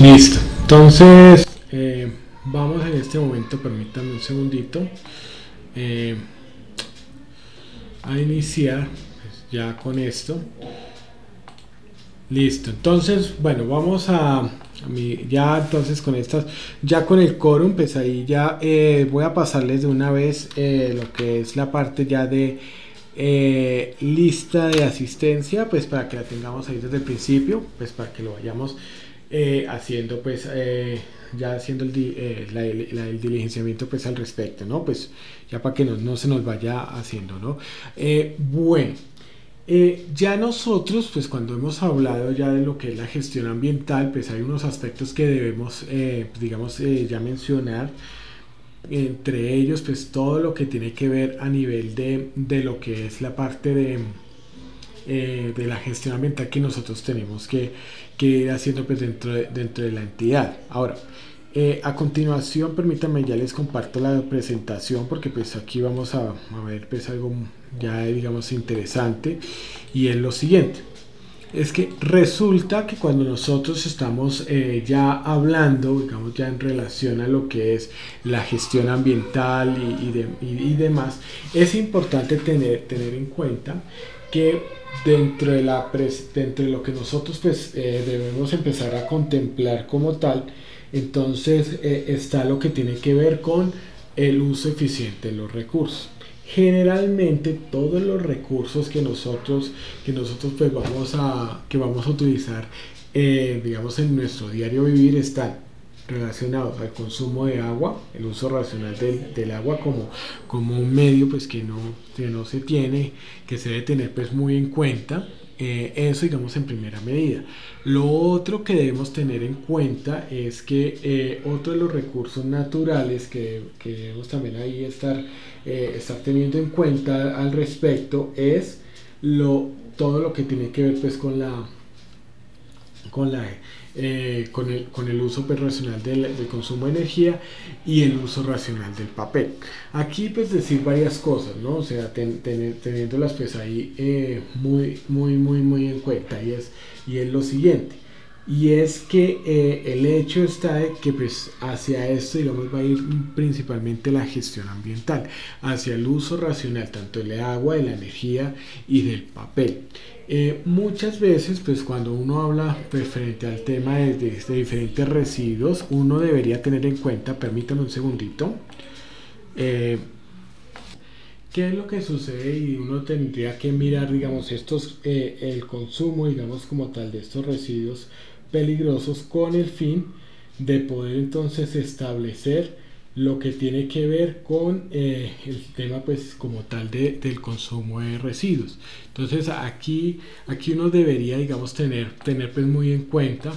Listo. Entonces, eh, vamos en este momento, permítanme un segundito, eh, a iniciar pues, ya con esto. Listo. Entonces, bueno, vamos a, a ya entonces con estas, ya con el quórum, pues ahí ya eh, voy a pasarles de una vez lo que es la parte ya de lista de asistencia, pues para que la tengamos ahí desde el principio, pues para que lo vayamos eh, haciendo pues eh, ya haciendo eh, el diligenciamiento pues al respecto, ¿no? Pues ya para que no, no se nos vaya haciendo, ¿no? Bueno, ya nosotros pues cuando hemos hablado ya de lo que es la gestión ambiental pues hay unos aspectos que debemos digamos ya mencionar entre ellos pues todo lo que tiene que ver a nivel de, de lo que es la parte de, de la gestión ambiental que nosotros tenemos que, que ir haciendo pues dentro de, dentro de la entidad. Ahora, eh, a continuación permítanme ya les comparto la presentación porque pues aquí vamos a, a ver pues algo ya digamos interesante y es lo siguiente. Es que resulta que cuando nosotros estamos eh, ya hablando, digamos ya en relación a lo que es la gestión ambiental y, y de- y- y demás, es importante tener, tener en cuenta que dentro de, la dentro de lo que nosotros pues eh, debemos empezar a contemplar como tal, entonces eh, está lo que tiene que ver con el uso eficiente de los recursos. Generalmente todos los recursos que nosotros que nosotros pues vamos a que vamos a utilizar eh, digamos en nuestro diario vivir están relacionados al consumo de agua el uso racional del, del agua como como un medio pues que no que no se tiene que se debe tener pues muy en cuenta eh, eso digamos en primera medida. Lo otro que debemos tener en cuenta es que eh, otro de los recursos naturales que, que debemos también ahí estar, eh, estar teniendo en cuenta al respecto es lo, todo lo que tiene que ver pues con la con la eh, con, el, con el uso pues, racional del, consumo de energía y el uso racional del papel. Aquí pues decir varias cosas, ¿no? O sea, ten- ten- teniéndolas pues ahí eh, muy, muy, muy, muy en cuenta y es, y es lo siguiente. Y es que eh, el hecho está de que pues hacia esto digamos va a ir principalmente la gestión ambiental, hacia el uso racional tanto del agua, de la energía y del papel. Eh, muchas veces, pues cuando uno habla pues, frente al tema de, diferentes residuos, uno debería tener en cuenta, permítame un segundito, eh, qué es lo que sucede y uno tendría que mirar, digamos, estos, eh, el consumo, digamos, como tal de estos residuos peligrosos con el fin de poder entonces establecer lo que tiene que ver con eh, el tema pues como tal de, del consumo de residuos. Entonces aquí aquí uno debería digamos tener tener pues muy en cuenta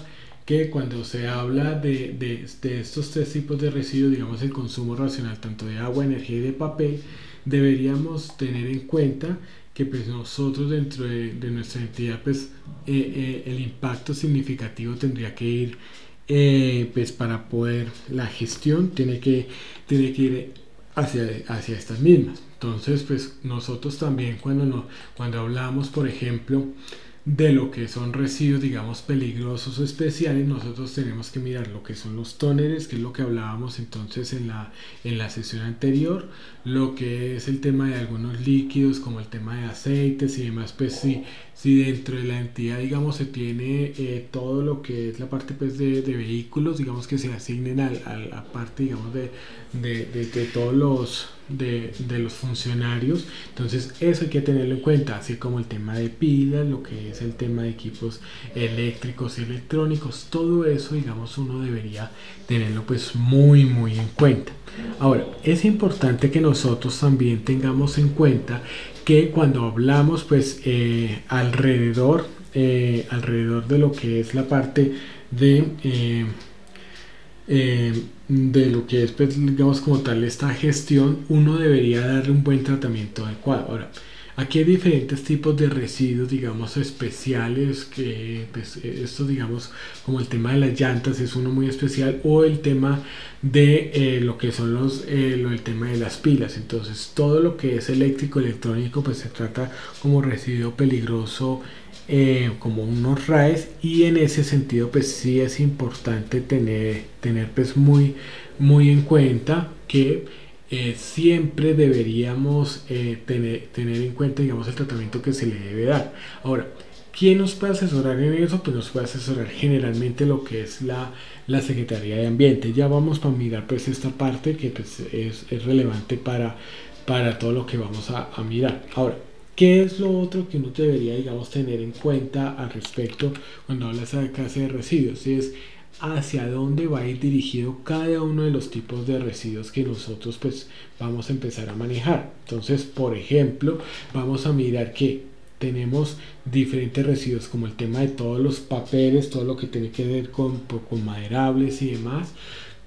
que cuando se habla de, de, estos tres tipos de residuos digamos el consumo racional tanto de agua energía y de papel deberíamos tener en cuenta que pues nosotros dentro de, de nuestra entidad pues eh, eh, el impacto significativo tendría que ir eh, pues para poder la gestión tiene que tiene que ir hacia, hacia estas mismas. Entonces pues nosotros también cuando no, cuando hablamos por ejemplo de lo que son residuos digamos peligrosos o especiales nosotros tenemos que mirar lo que son los tóneres que es lo que hablábamos entonces en la en la sesión anterior lo que es el tema de algunos líquidos como el tema de aceites y demás pues sí si dentro de la entidad digamos se tiene eh, todo lo que es la parte pues de, de vehículos digamos que se asignen a parte digamos de, de, de- de todos los de, de los funcionarios. Entonces eso hay que tenerlo en cuenta así como el tema de pilas lo que es el tema de equipos eléctricos y electrónicos todo eso digamos uno debería tenerlo pues muy muy en cuenta. Ahora es importante que nosotros también tengamos en cuenta que cuando hablamos pues eh, alrededor eh, alrededor de lo que es la parte de eh, de lo que es pues, digamos como tal esta gestión uno debería darle un buen tratamiento adecuado aquí hay diferentes tipos de residuos digamos especiales que pues, estos digamos como el tema de las llantas es uno muy especial o el tema de eh, lo que son los eh, lo, el tema de las pilas. Entonces todo lo que es eléctrico electrónico pues se trata como residuo peligroso eh, como unos RAES y en ese sentido pues sí es importante tener, tener pues muy, muy en cuenta que eh, siempre deberíamos eh, tener, tener en cuenta digamos el tratamiento que se le debe dar. Ahora, ¿Quién nos puede asesorar en eso? Pues nos puede asesorar generalmente lo que es la, la Secretaría de Ambiente. Ya vamos para mirar pues esta parte que pues, es, es relevante para, para todo lo que vamos a, a mirar. Ahora, ¿Qué es lo otro que uno debería, digamos, tener en cuenta al respecto cuando hablas clase de residuos? Es hacia dónde va a ir dirigido cada uno de los tipos de residuos que nosotros pues vamos a empezar a manejar. Entonces, por ejemplo, vamos a mirar que tenemos diferentes residuos como el tema de todos los papeles, todo lo que tiene que ver con, con maderables y demás,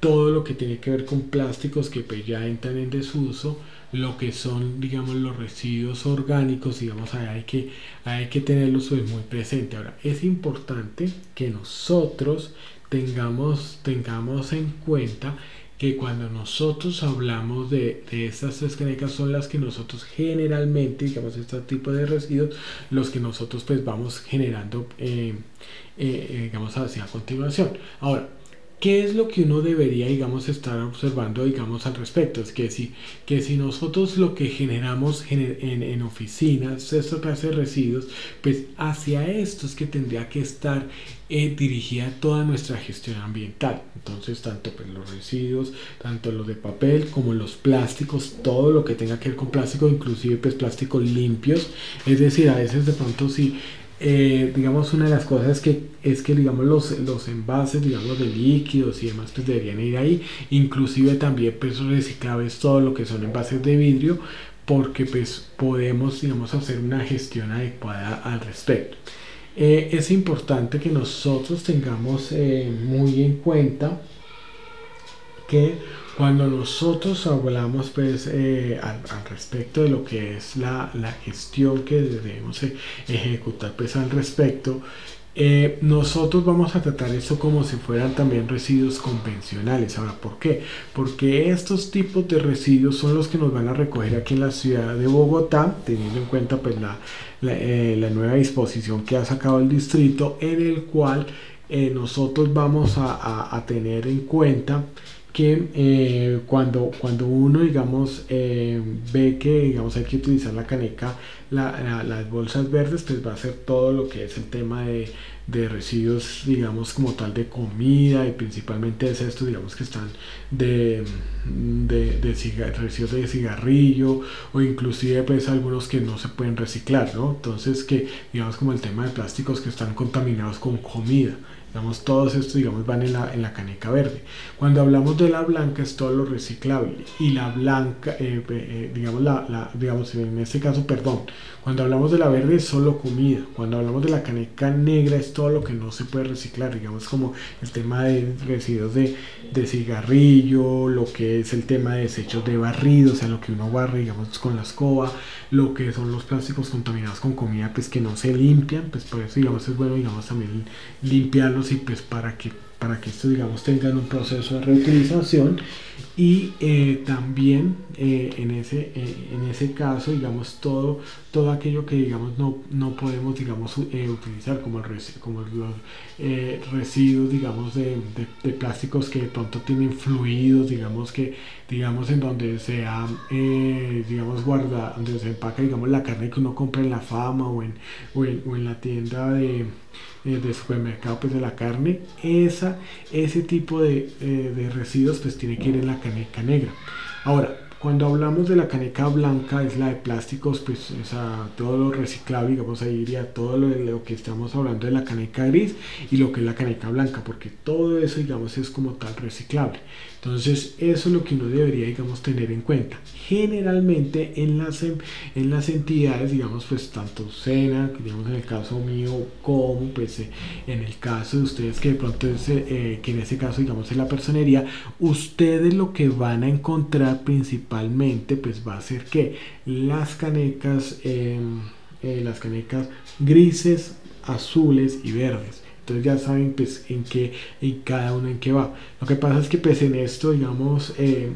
todo lo que tiene que ver con plásticos que pues ya entran en desuso, lo que son, digamos, los residuos orgánicos, digamos, hay que, hay que tenerlos pues, muy presente. Ahora, es importante que nosotros tengamos, tengamos en cuenta que cuando nosotros hablamos de, de estas tres canecas son las que nosotros generalmente, digamos, este tipo de residuos, los que nosotros pues vamos generando, eh, eh, eh digamos, hacia a continuación. Ahora, ¿Qué es lo que uno debería, digamos, estar observando, digamos, al respecto? Es que si, que si nosotros lo que generamos en, en oficinas, esta clase de residuos, pues hacia esto es que tendría que estar eh, dirigida toda nuestra gestión ambiental. Entonces, tanto pues, los residuos, tanto los de papel como los plásticos, todo lo que tenga que ver con plástico, inclusive pues plásticos limpios. Es decir, a veces de pronto si eh, digamos, una de las cosas que es que, digamos, los, los envases, digamos, de líquidos y demás, pues deberían ir ahí. Inclusive también, pues, reciclables, todo lo que son envases de vidrio, porque, pues, podemos, digamos, hacer una gestión adecuada al respecto. Eh, es importante que nosotros tengamos eh, muy en cuenta que cuando nosotros hablamos pues eh, al, respecto de lo que es la, la gestión que debemos ejecutar pues al respecto eh, nosotros vamos a tratar esto como si fueran también residuos convencionales. Ahora, ¿por qué? Porque estos tipos de residuos son los que nos van a recoger aquí en la ciudad de Bogotá, teniendo en cuenta pues la, la, eh, nueva disposición que ha sacado el distrito, en el cual nosotros vamos a, a tener en cuenta que eh, cuando, cuando uno, digamos, eh, ve que, digamos, hay que utilizar la caneca, las bolsas verdes, pues va a ser todo lo que es el tema de, de, residuos, digamos, como tal de comida y principalmente es esto, digamos, que están de, de, residuos de cigarrillo o inclusive, pues, algunos que no se pueden reciclar, ¿no? Entonces, que, digamos, como el tema de plásticos que están contaminados con comida. Digamos, todos estos, digamos, van en la, en la caneca verde. Cuando hablamos de la blanca es todo lo reciclable. Y la blanca, eh, eh, digamos, la, la, digamos, en este caso, perdón, cuando hablamos de la verde es solo comida. Cuando hablamos de la caneca negra es todo lo que no se puede reciclar. Digamos, como el tema de residuos de, de cigarrillo, lo que es el tema de desechos de barrido, o sea, lo que uno barre, digamos, con la escoba, lo que son los plásticos contaminados con comida, pues que no se limpian, pues por eso, digamos, es bueno, digamos, también limpiarlos y pues para que para que esto digamos tengan un proceso de reutilización y eh, también eh, en, ese, eh, en ese caso digamos todo, todo aquello que digamos no, no podemos digamos utilizar como, el, como los residuos digamos de, de, plásticos que de pronto tienen fluidos digamos que digamos en donde sea digamos guarda donde se empaca digamos la carne que uno compra en la fama o en, o en, o en la tienda de eh, de supermercado pues de la carne esa ese tipo de, eh, de, residuos pues tiene que ir en la caneca negra. Ahora cuando hablamos de la caneca blanca es la de plásticos pues o sea, todo lo reciclable digamos ahí iría todo lo, lo que estamos hablando de la caneca gris y lo que es la caneca blanca porque todo eso digamos es como tal reciclable entonces, eso es lo que uno debería, digamos, tener en cuenta. Generalmente en las, em, en las entidades, digamos, pues tanto SENA, digamos en el caso mío, como pues eh, en el caso de ustedes que de pronto es, eh, que en ese caso, digamos, es la personería, ustedes lo que van a encontrar principalmente, pues va a ser que las canecas, em, eh, las canecas grises, azules y verdes entonces ya saben pues en qué, en cada uno en qué va. Lo que pasa es que pues en esto, digamos, eh,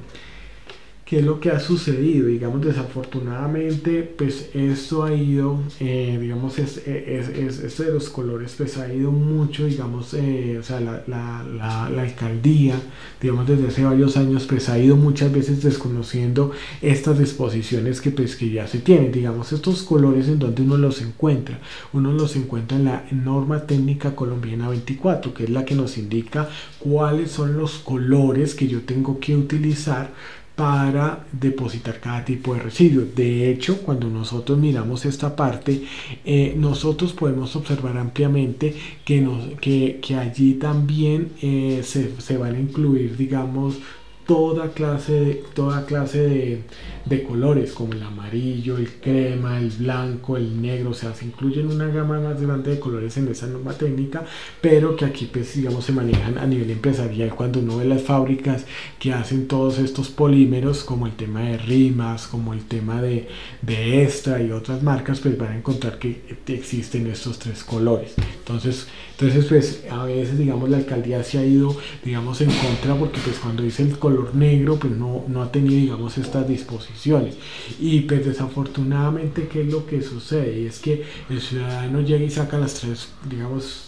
¿Qué es lo que ha sucedido? Digamos, desafortunadamente, pues esto ha ido, eh, digamos, es, es, es, esto de los colores, pues ha ido mucho, digamos, eh, o sea, la, la, la, la, alcaldía, digamos, desde hace varios años, pues ha ido muchas veces desconociendo estas disposiciones que, pues, que ya se tienen, digamos, estos colores en donde uno los encuentra. Uno los encuentra en la norma técnica colombiana 24, que es la que nos indica cuáles son los colores que yo tengo que utilizar para depositar cada tipo de residuo. De hecho, cuando nosotros miramos esta parte, eh, nosotros podemos observar ampliamente que, que, que allí también eh, se, se, van a incluir, digamos, toda clase de, toda clase de, de, colores como el amarillo, el crema, el blanco, el negro, o sea, se incluyen una gama más grande de colores en esa norma técnica, pero que aquí pues digamos se manejan a nivel empresarial cuando uno ve las fábricas que hacen todos estos polímeros como el tema de rimas, como el tema de, de extra y otras marcas, pues van a encontrar que existen estos tres colores. Entonces, entonces pues a veces digamos la alcaldía se ha ido digamos en contra porque pues cuando dice el color negro pues no, no ha tenido digamos estas disposiciones. Y pues desafortunadamente qué es lo que sucede y es que el ciudadano llega y saca las tres digamos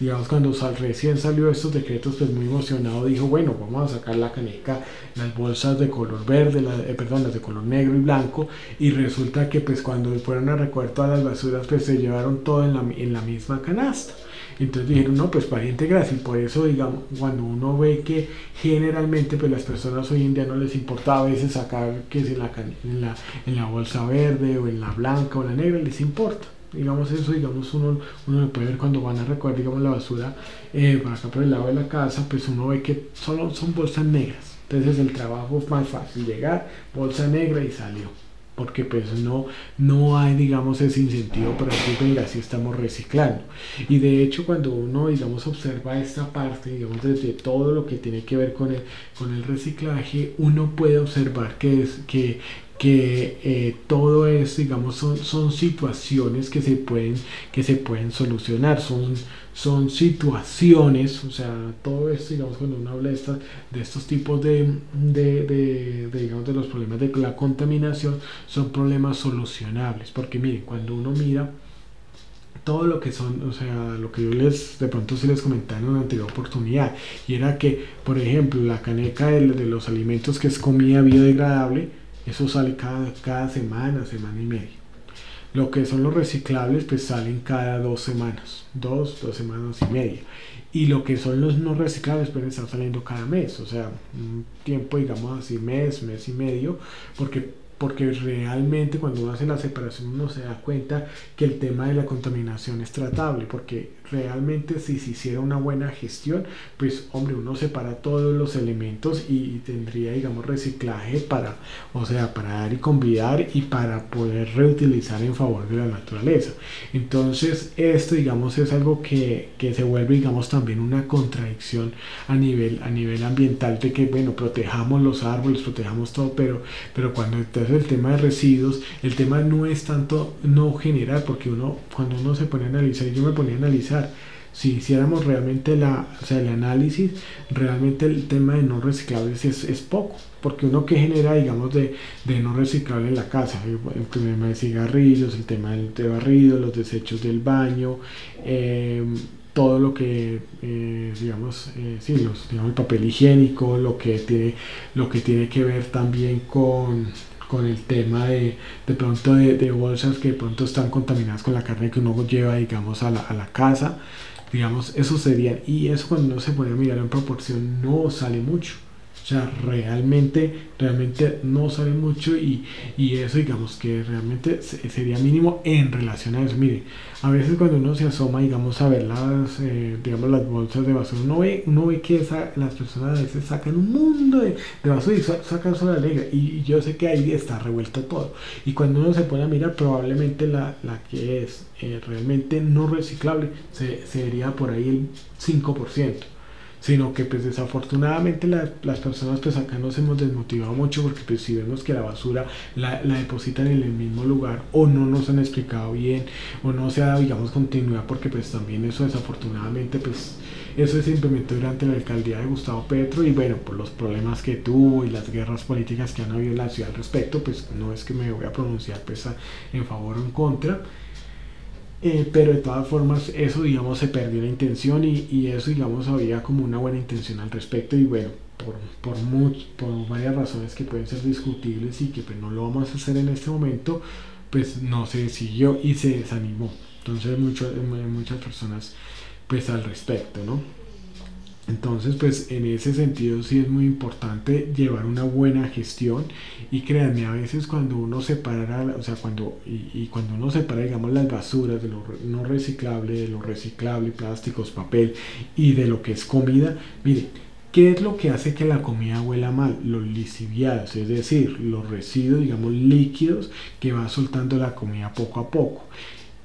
digamos cuando sal, recién salió estos decretos pues muy emocionado dijo bueno vamos a sacar la caneca las bolsas de color verde la, eh, perdón las de color negro y blanco y resulta que pues cuando fueron a recoger todas las basuras pues se llevaron todo en la, en la misma canasta entonces dijeron, no, pues para integrar y por eso, digamos, cuando uno ve que generalmente pues las personas hoy en día no les importa a veces sacar que es en la, en la, en la bolsa verde o en la blanca o la negra, les importa digamos eso digamos uno uno lo puede ver cuando van a recoger digamos la basura eh, por acá por el lado de la casa pues uno ve que solo son bolsas negras. Entonces el trabajo es más fácil llegar bolsa negra y salió porque pues no, no hay digamos ese incentivo para decir venga si estamos reciclando y de hecho cuando uno digamos observa esta parte digamos desde todo lo que tiene que ver con el, con el reciclaje uno puede observar que es que que eh, todo es digamos son, son situaciones que se pueden que se pueden solucionar son son situaciones, o sea, todo esto, digamos, cuando uno habla de, de estos tipos de, de, de, digamos, de los problemas de la contaminación, son problemas solucionables, porque miren, cuando uno mira todo lo que son, o sea, lo que yo les, de pronto se les comentaba en una anterior oportunidad, y era que, por ejemplo, la caneca de, de los alimentos que es comida biodegradable, eso sale cada, cada semana, semana y media lo que son los reciclables, pues salen cada dos semanas, dos, dos semanas y media. Y lo que son los no reciclables pueden estar saliendo cada mes, o sea, un tiempo, digamos así, mes, mes y medio, porque porque realmente cuando uno hace la separación uno se da cuenta que el tema de la contaminación es tratable, porque realmente si se hiciera una buena gestión, pues hombre, uno separa todos los elementos y tendría, digamos, reciclaje para, o sea, para dar y convidar y para poder reutilizar en favor de la naturaleza. Entonces, esto, digamos, es algo que, que se vuelve, digamos, también una contradicción a nivel, a nivel ambiental de que, bueno, protejamos los árboles, protejamos todo, pero, pero cuando entonces el tema de residuos, el tema no es tanto no generar, porque uno, cuando uno se pone a analizar, yo me ponía a analizar, si hiciéramos realmente la, o sea, el análisis, realmente el tema de no reciclables es, es poco, porque uno que genera, digamos, de, de, no reciclable en la casa, el tema de cigarrillos, el tema del de barrido, los desechos del baño, eh, todo lo que, eh, digamos, eh, sí, los, digamos, el papel higiénico, lo que tiene, lo que tiene que ver también con con el tema de, de pronto de, bolsas que de pronto están contaminadas con la carne que uno lleva, digamos, a la, a la casa. Digamos, eso sería, y eso cuando uno se pone a mirar en proporción no sale mucho. O sea, realmente, realmente no sale mucho y, y eso digamos que realmente sería mínimo en relación a eso. Mire, a veces cuando uno se asoma, digamos, a ver las, eh, digamos, las bolsas de basura, uno ve, uno ve que esa, las personas a veces sacan un mundo de, de basura y sacan solo la negra. Y, yo sé que ahí está revuelto todo. Y cuando uno se pone a mirar, probablemente la, la que es eh, realmente no reciclable se, sería por ahí el 5% sino que pues desafortunadamente las personas pues acá nos hemos desmotivado mucho porque pues si vemos que la basura la, la, depositan en el mismo lugar o no nos han explicado bien o no se ha dado digamos continuidad porque pues también eso desafortunadamente pues Eso se implementó durante la alcaldía de Gustavo Petro y bueno, por los problemas que tuvo y las guerras políticas que han habido en la ciudad al respecto, pues no es que me voy a pronunciar pues, en favor o en contra. Eh, pero de todas formas eso digamos se perdió la intención y, y, eso digamos había como una buena intención al respecto y bueno por, por, por varias razones que pueden ser discutibles y que pues no lo vamos a hacer en este momento pues no se siguió y se desanimó. Entonces mucho, muchas personas pues al respecto no entonces, pues en ese sentido sí es muy importante llevar una buena gestión y créanme, a veces cuando uno separa, o sea, cuando, y, cuando uno separa, digamos, las basuras de lo no reciclable, de lo reciclable, plásticos, papel y de lo que es comida, mire, ¿qué es lo que hace que la comida huela mal? Los lisiviados, es decir, los residuos, digamos, líquidos que va soltando la comida poco a poco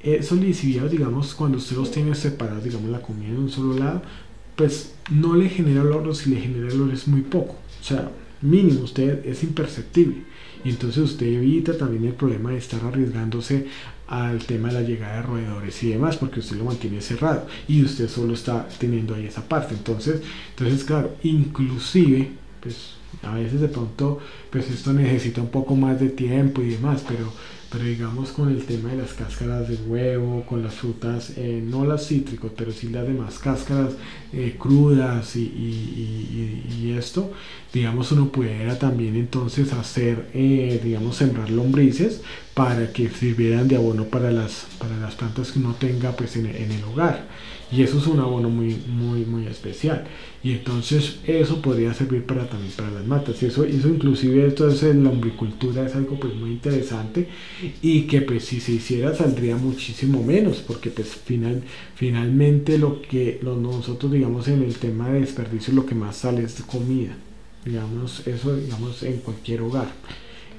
esos lisiviados, digamos, cuando usted los tiene separados, digamos, la comida en un solo lado, pues no le genera olor o si le genera olor es muy poco. O sea, mínimo, usted es imperceptible. Y entonces usted evita también el problema de estar arriesgándose al tema de la llegada de roedores y demás, porque usted lo mantiene cerrado y usted solo está teniendo ahí esa parte. Entonces, entonces claro, inclusive, pues a veces de pronto, pues esto necesita un poco más de tiempo y demás, pero pero digamos con el tema de las cáscaras de huevo, con las frutas, eh, no las cítricos, pero sí las demás cáscaras eh, crudas y, y, esto, digamos uno pudiera también entonces hacer, eh, digamos, sembrar lombrices para que sirvieran de abono para las, para las plantas que uno tenga pues en el hogar y eso es un abono muy muy muy especial. Y entonces eso podría servir para también para las matas. Y eso eso inclusive esto es en la hombricultura es algo pues muy interesante. Y que pues si se hiciera saldría muchísimo menos. Porque pues final finalmente lo que nosotros digamos en el tema de desperdicio lo que más sale es comida. Digamos eso digamos en cualquier hogar.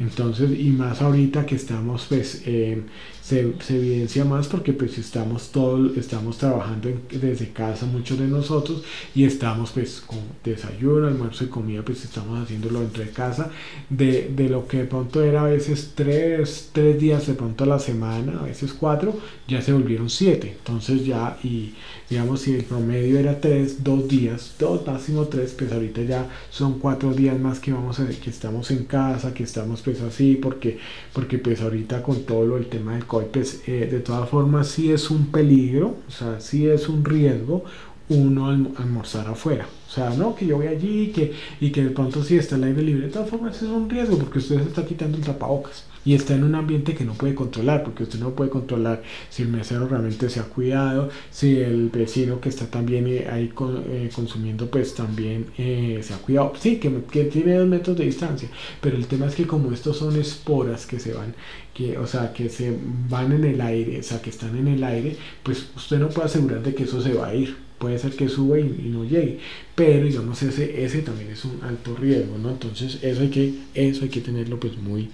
Entonces, y más ahorita que estamos, pues, eh, se, se, evidencia más porque pues estamos todos, estamos trabajando desde casa muchos de nosotros y estamos pues con desayuno, almuerzo y comida, pues estamos haciéndolo dentro de casa, de, de lo que de pronto era a veces tres, tres días de pronto a la semana, a veces cuatro, ya se volvieron siete. Entonces ya, y digamos, si el promedio era tres, dos días, dos, máximo tres, pues ahorita ya son cuatro días más que vamos a que estamos en casa, que estamos pues así, porque, porque pues ahorita con todo lo, el tema del COVID, pues eh, de todas formas sí es un peligro, o sea, sí es un riesgo uno almorzar afuera. O sea, no que yo voy allí que, y que de pronto sí está el aire libre. De todas formas es un riesgo porque usted se está quitando el tapabocas y está en un ambiente que no puede controlar, porque usted no puede controlar si el mesero realmente se ha cuidado, si el vecino que está también eh, ahí eh, consumiendo, pues también eh, se ha cuidado. Sí, que, tiene dos metros de distancia, pero el tema es que como estos son esporas que se van, que, o sea, que se van en el aire, o sea, que están en el aire, pues usted no puede asegurar de que eso se va a ir puede ser que suba y, no llegue pero digamos ese ese también es un alto riesgo no entonces eso hay que eso hay que tenerlo pues muy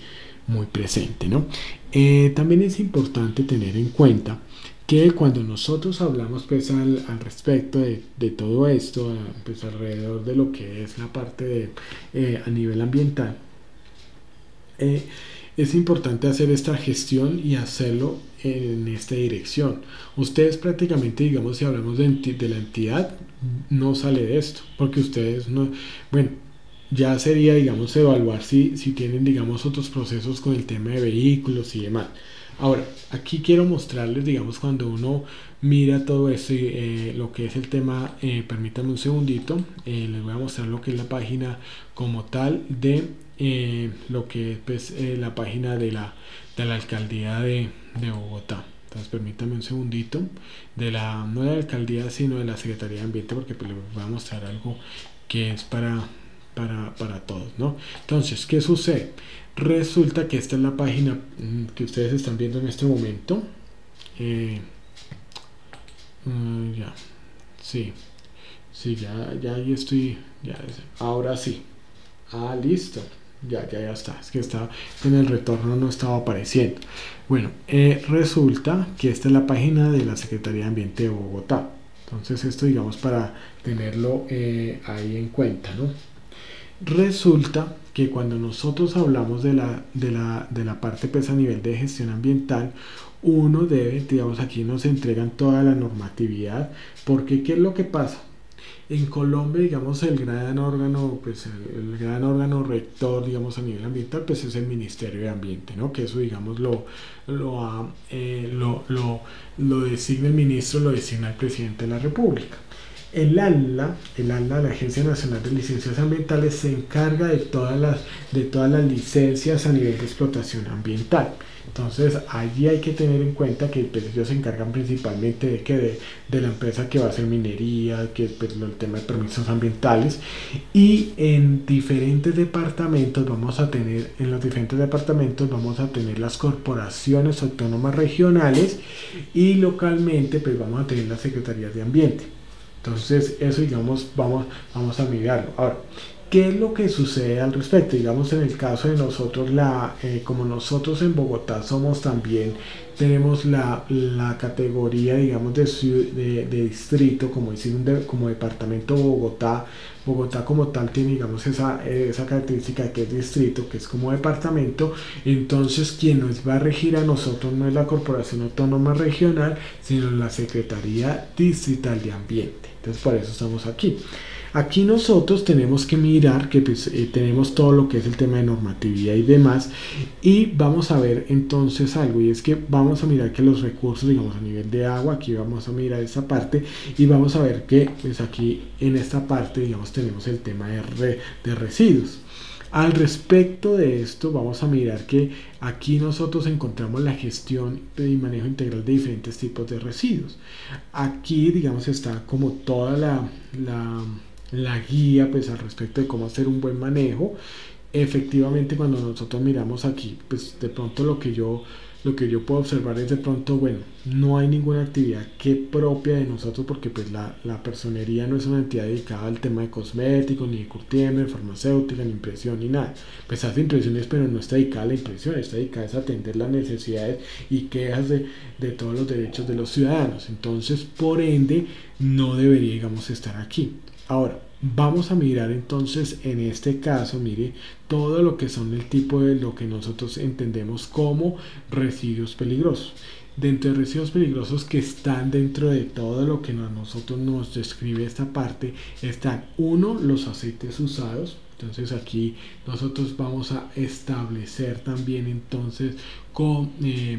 muy presente. ¿no? Eh, también es importante tener en cuenta que cuando nosotros hablamos pues al, respecto de, todo esto, pues alrededor de lo que es la parte de, eh, a nivel ambiental, eh, es importante hacer esta gestión y hacerlo en esta dirección. Ustedes prácticamente, digamos, si hablamos de, de la entidad, no sale de esto, porque ustedes no, bueno, ya sería, digamos, evaluar si, si tienen, digamos, otros procesos con el tema de vehículos y demás. Ahora, aquí quiero mostrarles, digamos, cuando uno mira todo esto y eh, lo que es el tema, eh, permítanme un segundito, eh, les voy a mostrar lo que es la página como tal de lo que es pues, la página de la, de la alcaldía de, de Bogotá. Entonces, permítanme un segundito, de la, no de la alcaldía, sino de la Secretaría de Ambiente, porque pues, les voy a mostrar algo que es para para, todos, ¿no? Entonces, ¿qué sucede? Resulta que esta es la página mm, que ustedes están viendo en este momento. Eh, mm, ya, sí, sí, ya, ya ahí estoy, ya, ahora sí. Ah, listo. Ya, ya, ya está. Es que está en el retorno no estaba apareciendo. Bueno, eh, resulta que esta es la página de la Secretaría de Ambiente de Bogotá. Entonces esto digamos para tenerlo eh, ahí en cuenta, ¿no? Resulta que cuando nosotros hablamos de la, de la, de la parte pues a nivel de gestión ambiental, uno debe, digamos aquí nos entregan toda la normatividad, porque ¿qué es lo que pasa? en Colombia, digamos, el gran órgano, pues el, gran órgano rector, digamos, a nivel ambiental, pues es el Ministerio de Ambiente, ¿no? Que eso, digamos, lo, lo, eh, lo, lo, lo designa el ministro, lo designa el presidente de la República. El ANLA, el ANLA, la Agencia Nacional de Licencias Ambientales, se encarga de todas las, de todas las licencias a nivel de explotación ambiental. Entonces allí hay que tener en cuenta que pues, ellos se encargan principalmente de, que de, la empresa que va a hacer minería, que es pues, el tema de permisos ambientales y en diferentes departamentos vamos a tener, en los diferentes departamentos vamos a tener las corporaciones autónomas regionales y localmente pues vamos a tener las secretarías de ambiente. Entonces eso digamos vamos, vamos a mirarlo. Ahora, ¿Qué es lo que sucede al respecto? Digamos en el caso de nosotros, la, eh, como nosotros en Bogotá somos también, tenemos la, la categoría, digamos, de, de, de distrito, como decir, un como departamento Bogotá. Bogotá como tal tiene, digamos, esa, esa característica que es distrito, que es como departamento. Entonces, quien nos va a regir a nosotros no es la Corporación Autónoma Regional, sino la Secretaría Distrital de Ambiente. Entonces, por eso estamos aquí. Aquí nosotros tenemos que mirar que pues, eh, tenemos todo lo que es el tema de normatividad y demás y vamos a ver entonces algo y es que vamos a mirar que los recursos digamos a nivel de agua aquí vamos a mirar esa parte y vamos a ver que pues aquí en esta parte digamos tenemos el tema de, de residuos al respecto de esto, vamos a mirar que aquí nosotros encontramos la gestión y manejo integral de diferentes tipos de residuos. Aquí, digamos, está como toda la, la guía pues al respecto de cómo hacer un buen manejo efectivamente cuando nosotros miramos aquí pues de pronto lo que yo lo que yo puedo observar es de pronto bueno no hay ninguna actividad que propia de nosotros porque pues la, la personería no es una entidad dedicada al tema de cosméticos ni de curtiembre farmacéutica ni impresión ni nada. Pues hace impresiones pero no está dedicada a la impresión está dedicada a atender las necesidades y quejas de, de todos los derechos de los ciudadanos. Entonces por ende no debería digamos estar aquí. Ahora, vamos a mirar entonces en este caso, mire, todo lo que son el tipo de lo que nosotros entendemos como residuos peligrosos. Dentro de residuos peligrosos que están dentro de todo lo que a nosotros nos describe esta parte, están uno, los aceites usados, entonces aquí nosotros vamos a establecer también entonces con eh,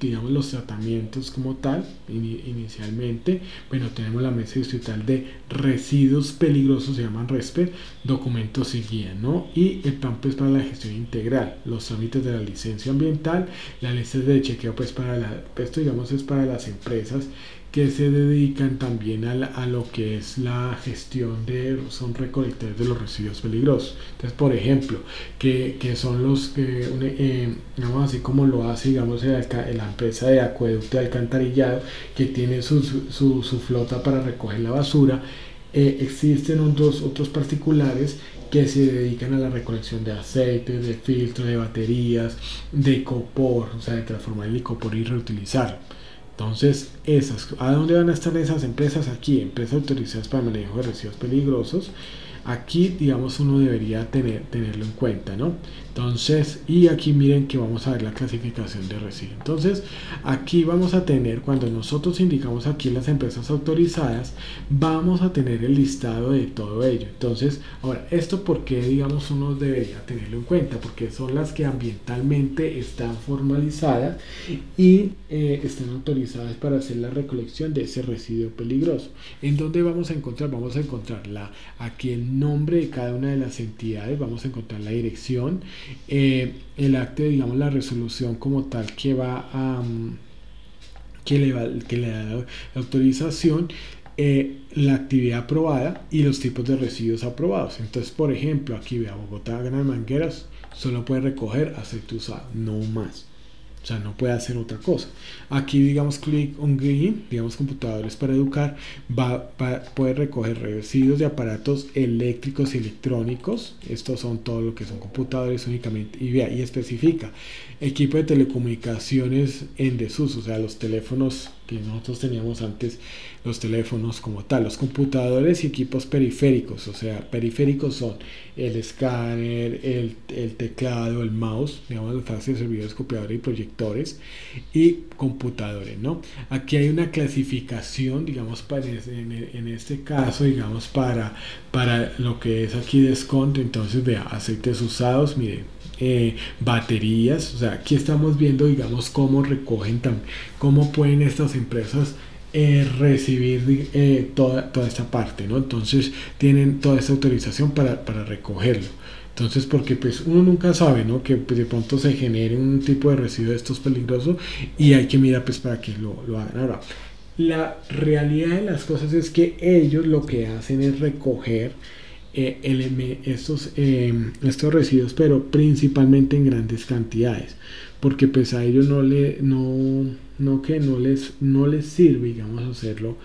digamos los tratamientos como tal inicialmente. Bueno tenemos la mesa distrital de residuos peligrosos se llaman RESPER documentos y guía no y el plan pues para la gestión integral los trámites de la licencia ambiental la lista de chequeo pues para la esto digamos es para las empresas que se dedican también a, a, lo que es la gestión de, son recolectores de los residuos peligrosos. Entonces, por ejemplo, que, que son los que, eh, digamos así como lo hace, digamos, la, empresa de acueducto de alcantarillado, que tiene su, su, su flota para recoger la basura, eh, existen otros, otros particulares que se dedican a la recolección de aceites, de filtros, de baterías, de copor, o sea, de transformar el icopor y reutilizarlo. Entonces, esas, ¿a dónde van a estar esas empresas? Aquí, empresas autorizadas para manejo de residuos peligrosos. Aquí, digamos, uno debería tener, tenerlo en cuenta, ¿no? Entonces, y aquí miren que vamos a ver la clasificación de residuos. Entonces, aquí vamos a tener, cuando nosotros indicamos aquí las empresas autorizadas, vamos a tener el listado de todo ello. Entonces, ahora, esto porque, digamos, uno debería tenerlo en cuenta, porque son las que ambientalmente están formalizadas y eh, están autorizadas para hacer la recolección de ese residuo peligroso. ¿En dónde vamos a encontrar? Vamos a encontrar aquí el nombre de cada una de las entidades, vamos a encontrar la dirección, eh, el acto, digamos, la resolución como tal que va a... Mm, que le, va, que le da la autorización eh, la actividad aprobada y los tipos de residuos aprobados. Entonces, por ejemplo, aquí vea Bogotá Gran Mangueras solo puede recoger aceite usado, no más. O sea, no puede hacer otra cosa. Aquí, digamos, clic on green, digamos, computadores para educar, va, a poder recoger residuos de aparatos eléctricos y electrónicos. Estos son todo lo que son computadores únicamente. Y vea, y especifica equipo de telecomunicaciones en desuso, o sea, los teléfonos nosotros teníamos antes los teléfonos como tal, los computadores y equipos periféricos, o sea, periféricos son el escáner, el, teclado, el mouse, digamos, los fáciles servidores, copiadores y proyectores, y computadores, ¿no? Aquí hay una clasificación, digamos, para, en, en este caso, digamos, para, para lo que es aquí desconto, entonces vea, aceites usados, mire, eh, baterías, o sea, aquí estamos viendo, digamos, cómo recogen también, cómo pueden estas empresas eh, recibir eh, toda, toda esta parte, ¿no? Entonces tienen toda esta autorización para, para recogerlo. Entonces, porque pues uno nunca sabe, ¿no? Que pues, de pronto se genere un tipo de residuo de estos peligrosos y hay que mirar pues para que lo, lo hagan. Ahora, la realidad de las cosas es que ellos lo que hacen es recoger eh, estos, em, estos residuos, pero principalmente en grandes cantidades, porque pues a ellos no le no, no que no les no les sirve, digamos, hacerlo,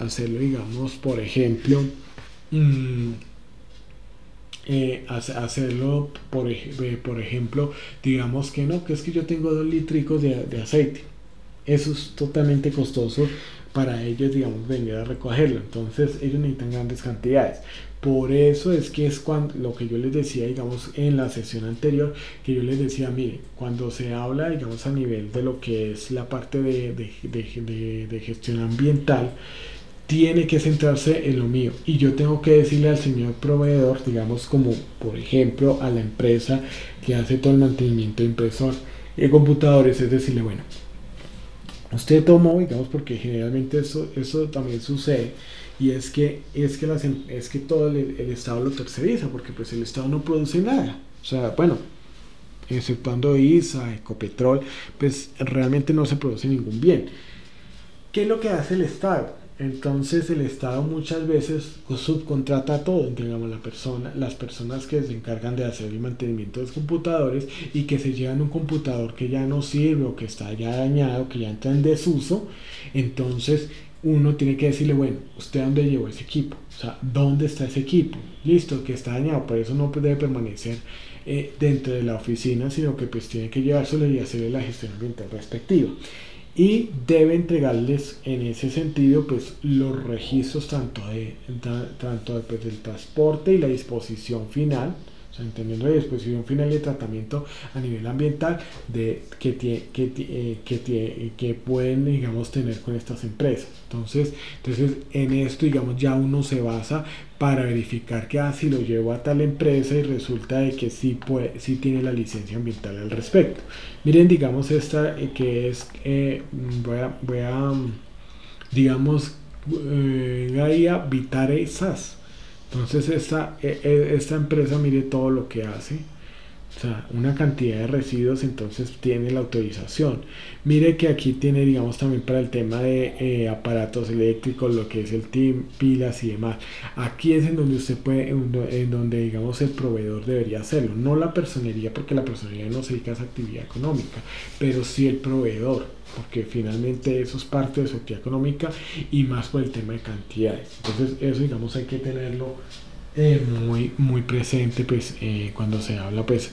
hacerlo, digamos, por ejemplo, mm, eh, hacerlo por, eh, por ejemplo, digamos que no, que es que yo tengo dos litros de, de aceite. Eso es totalmente costoso para ellos, digamos, venir a recogerlo. Entonces, ellos necesitan grandes cantidades. Por eso es que es cuando lo que yo les decía, digamos, en la sesión anterior, que yo les decía, mire, cuando se habla, digamos, a nivel de lo que es la parte de, de, de, gestión ambiental, tiene que centrarse en lo mío. Y yo tengo que decirle al señor proveedor, digamos, como por ejemplo a la empresa que hace todo el mantenimiento de impresor y computadores, es decirle, bueno, usted tomó, digamos, porque generalmente eso, eso también sucede y es que es que las, em, es que todo el, Estado lo terceriza porque pues el Estado no produce nada. O sea bueno exceptuando ISA Ecopetrol pues realmente no se produce ningún bien. ¿qué es lo que hace el Estado? entonces el Estado muchas veces subcontrata todo, digamos la persona, las personas que se encargan de hacer el mantenimiento de los computadores y que se llevan un computador que ya no sirve o que está ya dañado, que ya entra en desuso, entonces uno tiene que decirle, bueno, ¿usted dónde llevó ese equipo? O sea, ¿dónde está ese equipo? Listo, que está dañado, por eso no debe permanecer eh, dentro de la oficina, sino que pues tiene que llevárselo y hacerle la gestión ambiental respectiva. Y debe entregarles en ese sentido pues los registros tanto, de, tanto pues, del transporte y la disposición final, o sea, entendiendo la disposición final de tratamiento a nivel ambiental de, que, que, eh, que, que, pueden, digamos, tener con estas empresas. Entonces, entonces, en esto, digamos, ya uno se basa para verificar que ah, lo llevo a tal empresa y resulta de que sí, puede, sí tiene la licencia ambiental al respecto. Miren, digamos, esta eh, que es, eh, voy, a, voy a, digamos, Gaia Vitare SAS entonces esta, e, e, esta empresa mire todo lo que hace. O sea, una cantidad de residuos, entonces tiene la autorización. Mire que aquí tiene, digamos, también para el tema de eh, aparatos eléctricos, lo que es el team, pilas y demás. Aquí es en donde usted puede, en donde, digamos, el proveedor debería hacerlo. No la personería, porque la personería no se dedica a esa actividad económica, pero sí el proveedor porque finalmente eso es parte de su actividad económica y más por el tema de cantidades. Entonces eso digamos hay que tenerlo eh, muy, muy presente pues eh, cuando se habla pues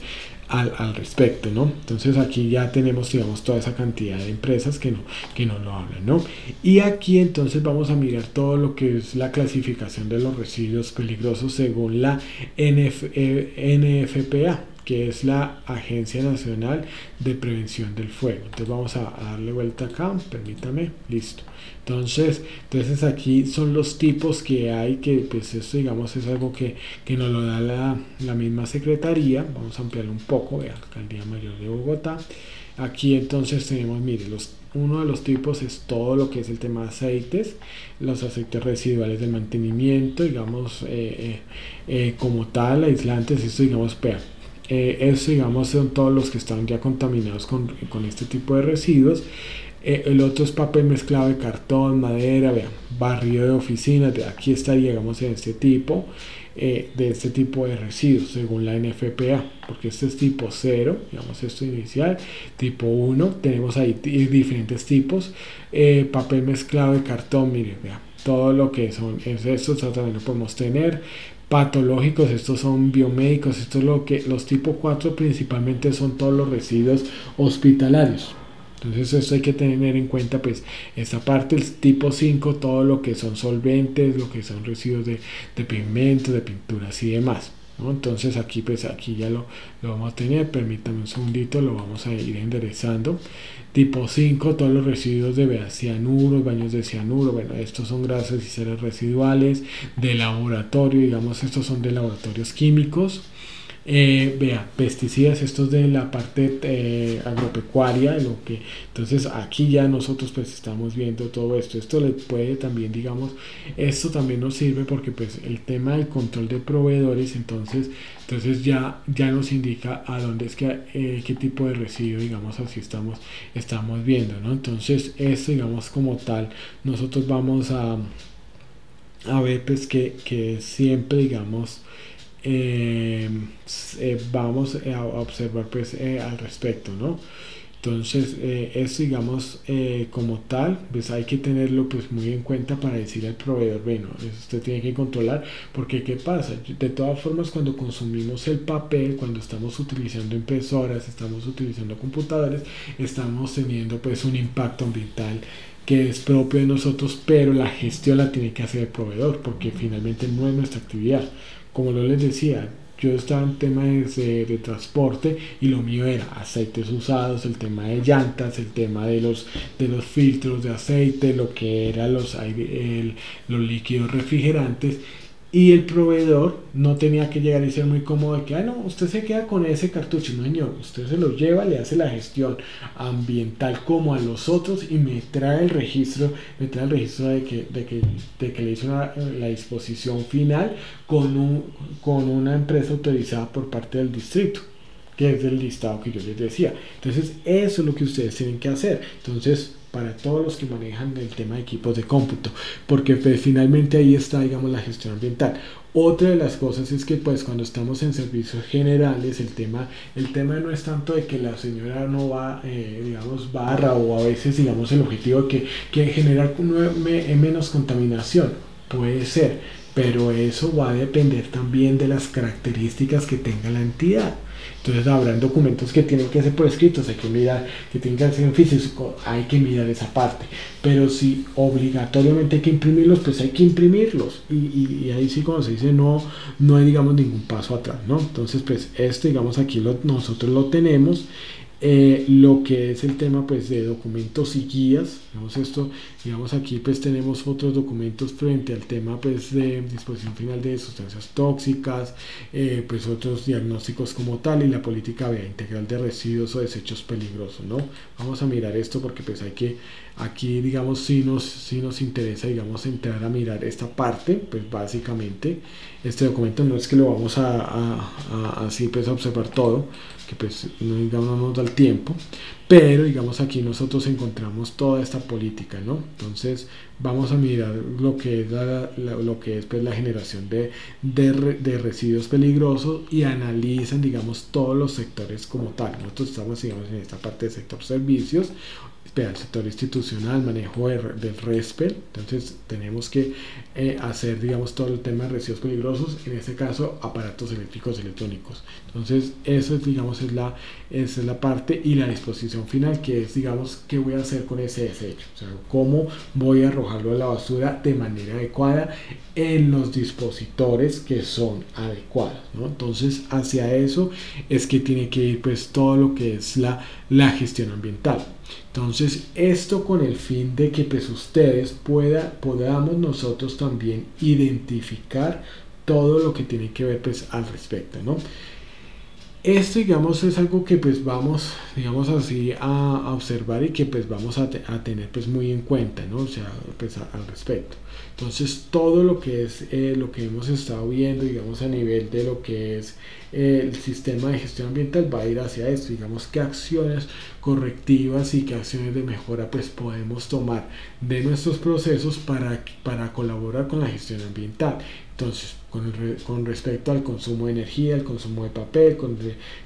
al, al, respecto, ¿no? Entonces aquí ya tenemos digamos toda esa cantidad de empresas que no, que no lo hablan, ¿no? Y aquí entonces vamos a mirar todo lo que es la clasificación de los residuos peligrosos según la NF, eh, NFPA que es la Agencia Nacional de Prevención del Fuego. Entonces vamos a, darle vuelta acá, permítame, listo. Entonces, entonces aquí son los tipos que hay, que pues esto digamos es algo que, que nos lo da la, la misma Secretaría. Vamos a ampliarlo un poco, de Alcaldía Mayor de Bogotá. Aquí entonces tenemos, mire, los, uno de los tipos es todo lo que es el tema de aceites, los aceites residuales de mantenimiento, digamos, eh, eh, eh, como tal, aislantes, esto digamos, eh, eso, digamos, son todos los que están ya contaminados con, con este tipo de residuos. Eh, el otro es papel mezclado de cartón, madera, vean, barrio de oficinas. Aquí llegamos en este tipo, eh, de este tipo de residuos, según la NFPA, porque este es tipo 0, digamos esto inicial, tipo 1, tenemos ahí diferentes tipos. papel mezclado de cartón, miren, vean, todo lo que son estos también lo podemos tener patológicos, estos son biomédicos, esto es lo que los tipo 4 principalmente son todos los residuos hospitalarios. Entonces esto hay que tener en cuenta pues esta parte, el tipo 5, todo lo que son solventes, lo que son residuos de pigmentos, de pinturas y demás. Entonces aquí pues aquí ya lo, lo vamos a tener, permítame un segundito, lo vamos a ir enderezando. Tipo 5, todos los residuos de cianuro, baños de cianuro, bueno, estos son grasas y ceras residuales de laboratorio, digamos, estos son de laboratorios químicos. Eh, vea, pesticidas, estos de la parte eh, agropecuaria, lo que entonces aquí ya nosotros pues estamos viendo todo esto. Esto le puede también, digamos, esto también nos sirve porque pues el tema del control de proveedores, entonces, entonces ya, ya nos indica a dónde es que eh, qué tipo de residuo, digamos, así estamos, estamos viendo, ¿no? Entonces, esto, digamos, como tal, nosotros vamos a, a ver pues que, que siempre, digamos, eh, eh, vamos a observar pues eh, al respecto no entonces eso digamos como tal pues hay que tenerlo pues muy en cuenta para decir al proveedor bueno eso usted tiene que controlar porque qué pasa de todas formas cuando consumimos el papel cuando estamos utilizando impresoras estamos utilizando computadores estamos teniendo pues un impacto ambiental que es propio de nosotros, pero la gestión la tiene que hacer el proveedor, porque finalmente no es nuestra actividad como lo les decía, yo estaba en temas de, de, transporte y lo mío era aceites usados, el tema de llantas, el tema de los, de los filtros de aceite, lo que eran los, los líquidos refrigerantes y el proveedor no tenía que llegar y ser muy cómodo de que, ah, no, usted se queda con ese cartucho. No, señor, usted se lo lleva, le hace la gestión ambiental como a los otros y me trae el registro, me trae el registro de que, de que, de que le hizo la disposición final con, un, con una empresa autorizada por parte del distrito que es el listado que yo les decía. Entonces, eso es lo que ustedes tienen que hacer. Entonces, para todos los que manejan el tema de equipos de cómputo, porque pues, finalmente ahí está, digamos, la gestión ambiental. Otra de las cosas es que pues cuando estamos en servicios generales el tema, el tema no es tanto de que la señora no va, eh, digamos, barra o a veces digamos el objetivo que, que generar menos contaminación, puede ser, pero eso va a depender también de las características que tenga la entidad. Entonces habrán documentos que tienen que ser por escritos, hay que mirar, que tienen que ser en físico, hay que mirar esa parte. Pero si obligatoriamente hay que imprimirlos, pues hay que imprimirlos. Y, ahí sí, como se dice, no, no hay, digamos, ningún paso atrás, ¿no? Entonces, pues esto, digamos, aquí nosotros lo tenemos eh, lo que es el tema pues de documentos y guías digamos esto digamos aquí pues tenemos otros documentos frente al tema pues de disposición final de sustancias tóxicas eh, pues otros diagnósticos como tal y la política vea integral de residuos o desechos peligrosos no vamos a mirar esto porque pues hay que aquí digamos si nos si nos interesa digamos entrar a mirar esta parte pues básicamente este documento no es que lo vamos a así pues a observar todo que pues no, digamos, no nos da el tiempo, pero digamos aquí nosotros encontramos toda esta política, ¿no? Entonces vamos a mirar lo que es, la, lo que es pues, la generación de, de, de, residuos peligrosos y analizan, digamos, todos los sectores como tal. Nosotros estamos, digamos, en esta parte del sector servicios, el sector institucional, manejo del RESPEL, entonces tenemos que eh, hacer, digamos, todo el tema de residuos peligrosos, en este caso, aparatos eléctricos electrónicos. Entonces, eso es, digamos, es la, es la parte y la disposición final, que es, digamos, qué voy a hacer con ese desecho, o sea, cómo voy a arrojarlo a la basura de manera adecuada en los dispositores que son adecuados, ¿no? Entonces, hacia eso es que tiene que ir, pues, todo lo que es la, la gestión ambiental. Entonces, esto con el fin de que pues ustedes pueda, podamos nosotros también identificar todo lo que tiene que ver pues al respecto, ¿no? Esto, digamos, es algo que pues vamos, digamos así, a, observar y que pues vamos a, tener pues muy en cuenta, ¿no? O sea, pues al respecto. Entonces, todo lo que es eh, lo que hemos estado viendo, digamos, a nivel de lo que es eh, el sistema de gestión ambiental va a ir hacia esto, digamos, qué acciones correctivas y qué acciones de mejora pues podemos tomar de nuestros procesos para, para colaborar con la gestión ambiental. Entonces, con, con, respecto al consumo de energía, al consumo de papel, con,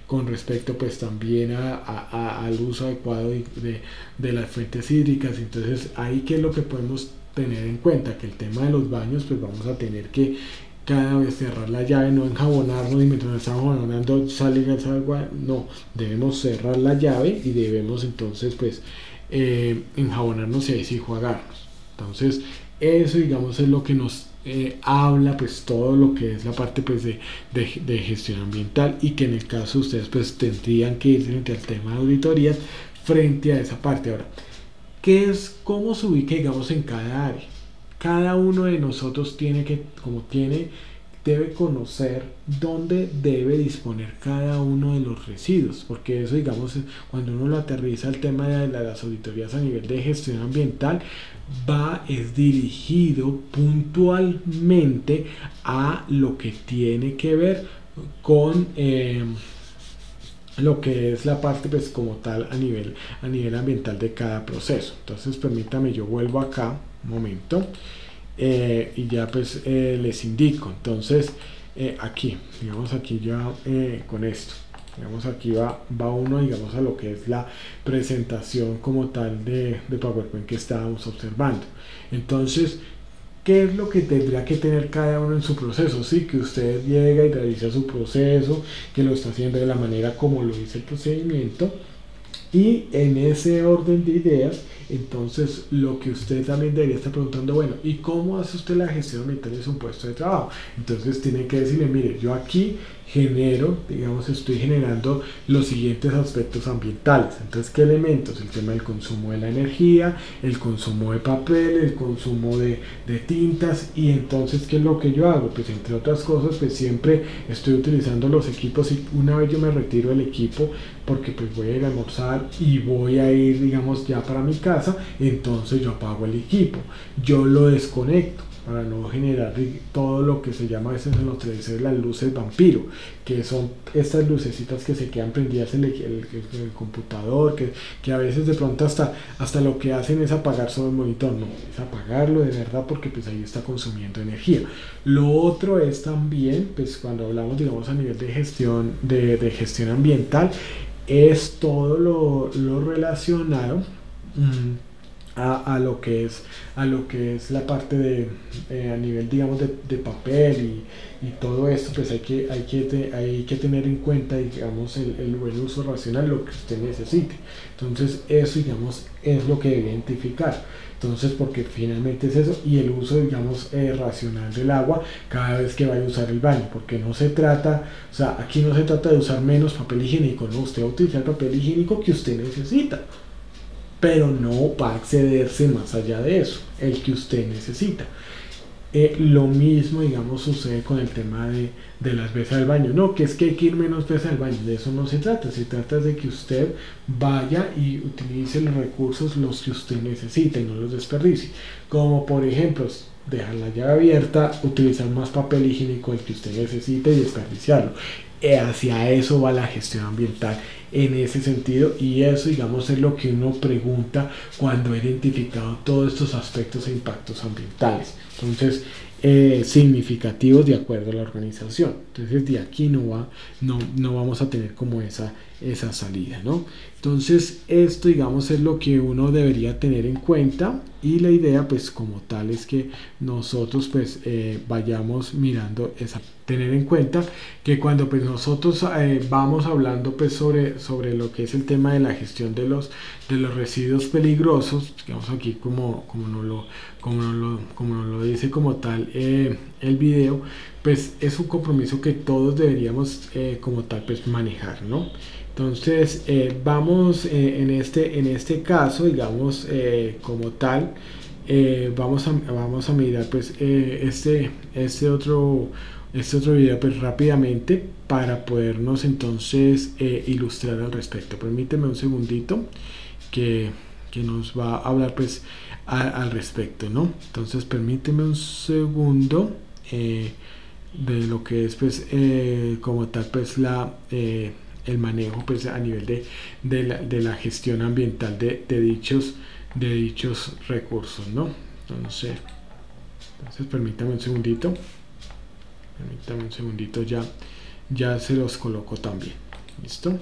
con respecto pues también a, a, al uso adecuado de, de, las fuentes hídricas. Entonces, ahí que es lo que podemos tener en cuenta, que el tema de los baños pues vamos a tener que cada vez cerrar la llave, no enjabonarnos y mientras estamos jabonando salir esa agua, no, debemos cerrar la llave y debemos entonces pues eh, enjabonarnos y ahí sí jugarnos. Entonces eso digamos es lo que nos eh, habla pues todo lo que es la parte pues de, de, gestión ambiental y que en el caso ustedes pues tendrían que ir frente al tema de auditorías frente a esa parte ahora ¿qué es cómo se ubica digamos en cada área? cada uno de nosotros tiene que como tiene debe conocer dónde debe disponer cada uno de los residuos, porque eso, digamos, cuando uno lo aterriza al tema de las auditorías a nivel de gestión ambiental, va, es dirigido puntualmente a lo que tiene que ver con eh, lo que es la parte pues como tal a nivel a nivel ambiental de cada proceso. Entonces permítame yo vuelvo acá un momento eh, y ya pues eh, les indico. Entonces aquí digamos aquí ya con esto digamos aquí va, va uno digamos a lo que es la presentación como tal de, de PowerPoint que estábamos observando entonces ¿Qué es lo que tendría que tener cada uno en su proceso? Sí, que usted llega y realiza su proceso, que lo está haciendo de la manera como lo dice el procedimiento. Y en ese orden de ideas, entonces lo que usted también debería estar preguntando, bueno, ¿y cómo hace usted la gestión ambiental de su puesto de trabajo? Entonces tiene que decirle, mire, yo aquí genero, digamos, estoy generando los siguientes aspectos ambientales. Entonces, ¿qué elementos? El tema del consumo de la energía, el consumo de papel, el consumo de, tintas y entonces, ¿qué es lo que yo hago? Pues entre otras cosas, pues siempre estoy utilizando los equipos y una vez yo me retiro del equipo porque pues voy a ir a almorzar y voy a ir, digamos, ya para mi casa, entonces yo apago el equipo, yo lo desconecto para no generar todo lo que se llama a veces en los televisores las luces vampiro, que son estas lucecitas que se quedan prendidas en el, computador, que, que, a veces de pronto hasta, hasta lo que hacen es apagar solo el monitor, no, es apagarlo de verdad porque pues ahí está consumiendo energía. Lo otro es también, pues cuando hablamos digamos a nivel de gestión, de, de gestión ambiental, es todo lo, lo relacionado. Mmm, a, lo que es a lo que es la parte de eh, a nivel digamos de, de papel y, y, todo esto pues hay que hay que hay que tener en cuenta digamos el, el, buen uso racional lo que usted necesite. Entonces eso digamos es lo que debe identificar. Entonces porque finalmente es eso y el uso digamos eh, racional del agua cada vez que vaya a usar el baño porque no se trata o sea aquí no se trata de usar menos papel higiénico no usted va a utilizar el papel higiénico que usted necesita pero no va a excederse más allá de eso, el que usted necesita. Eh, lo mismo, digamos, sucede con el tema de, de, las veces al baño. No, que es que hay que ir menos veces al baño. De eso no se trata. Se trata de que usted vaya y utilice los recursos los que usted necesita y no los desperdicie. Como por ejemplo, dejar la llave abierta, utilizar más papel higiénico el que usted necesite y desperdiciarlo. Eh, hacia eso va la gestión ambiental en ese sentido y eso digamos es lo que uno pregunta cuando ha identificado todos estos aspectos e impactos ambientales. Entonces eh, significativos de acuerdo a la organización. Entonces de aquí no va no, no vamos a tener como esa esa salida no entonces esto digamos es lo que uno debería tener en cuenta y la idea pues como tal es que nosotros pues eh, vayamos mirando esa tener en cuenta que cuando pues nosotros eh, vamos hablando pues sobre sobre lo que es el tema de la gestión de los de los residuos peligrosos digamos aquí como como no lo como lo como lo dice como tal eh, el video pues es un compromiso que todos deberíamos como tal pues manejar no entonces, eh, vamos eh, en, este, en este caso, digamos, eh, como tal, vamos, a, vamos a mirar pues este, este, otro, este otro video pues rápidamente para podernos entonces ilustrar al respecto. Permíteme un segundito que, que nos va a hablar pues al respecto, ¿no? Entonces, permíteme un segundo de lo que es pues como tal pues la el manejo pues a nivel de, de, la, de la, gestión ambiental de, de, dichos de dichos recursos no entonces entonces permítame un segundito. Permítame un segundito ya ya se los coloco también. Listo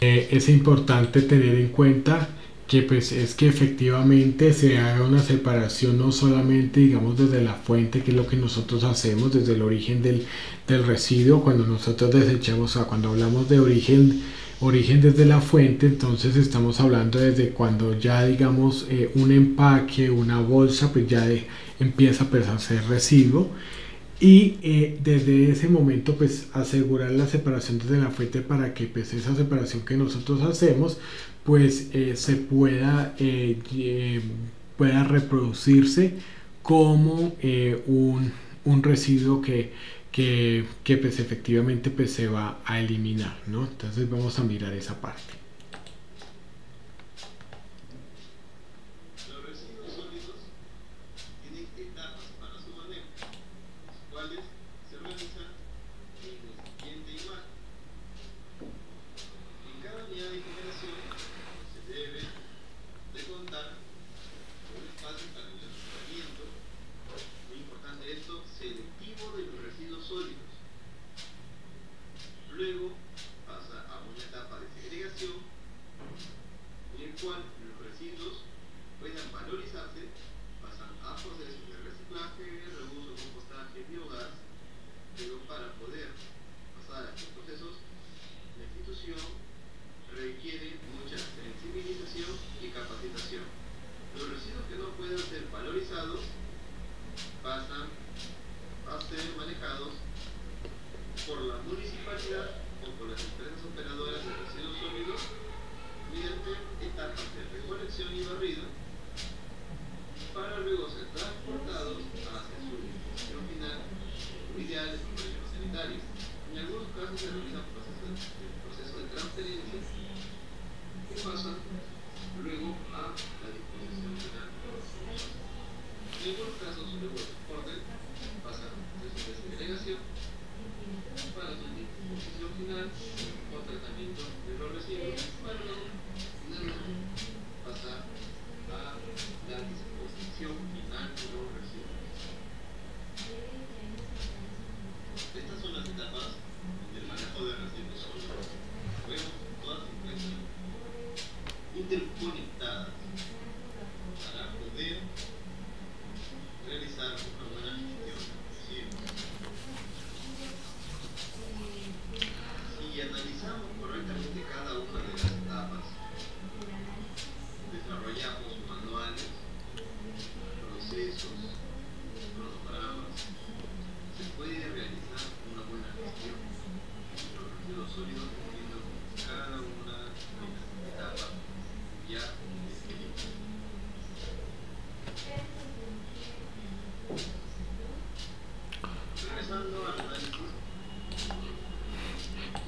eh, es importante tener en cuenta que pues es que efectivamente se haga una separación no solamente digamos desde la fuente que es lo que nosotros hacemos desde el origen del, del residuo cuando nosotros desechamos o cuando hablamos de origen origen desde la fuente entonces estamos hablando desde cuando ya digamos eh, un empaque una bolsa pues ya empieza pues, a ser residuo. Y eh, desde ese momento pues asegurar la separación desde la fuente para que pues esa separación que nosotros hacemos pues eh, se pueda, eh, pueda reproducirse como un, un, residuo que, que, que, pues efectivamente pues se va a eliminar ¿no? entonces vamos a mirar esa parte cual los residuos puedan valorizarse, pasan a procesos de reciclaje, reuso, compostaje, biogás, pero para poder pasar a estos procesos, la institución requiere mucha sensibilización y capacitación. Los residuos que no puedan ser valorizados pasan a ser manejados por la municipalidad o por las empresas operadoras extracción y barrido para luego ser transportados hacia su destino final, ideal de problemas sanitarios. En algunos casos se realizan procesos de, de transferencia que pasan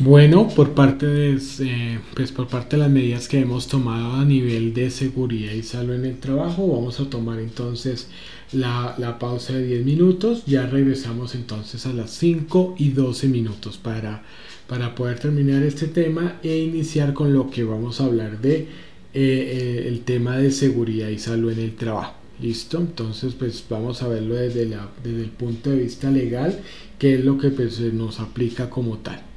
Bueno, por parte de, eh, pues por parte de las medidas que hemos tomado a nivel de seguridad y salud en el trabajo, vamos a tomar entonces la, la, pausa de 10 minutos. Ya regresamos entonces a las 5 y 12 minutos para, para poder terminar este tema e iniciar con lo que vamos a hablar de eh, eh, el tema de seguridad y salud en el trabajo. ¿Listo? Entonces, pues vamos a verlo desde, la, desde el punto de vista legal, que es lo que pues, nos aplica como tal.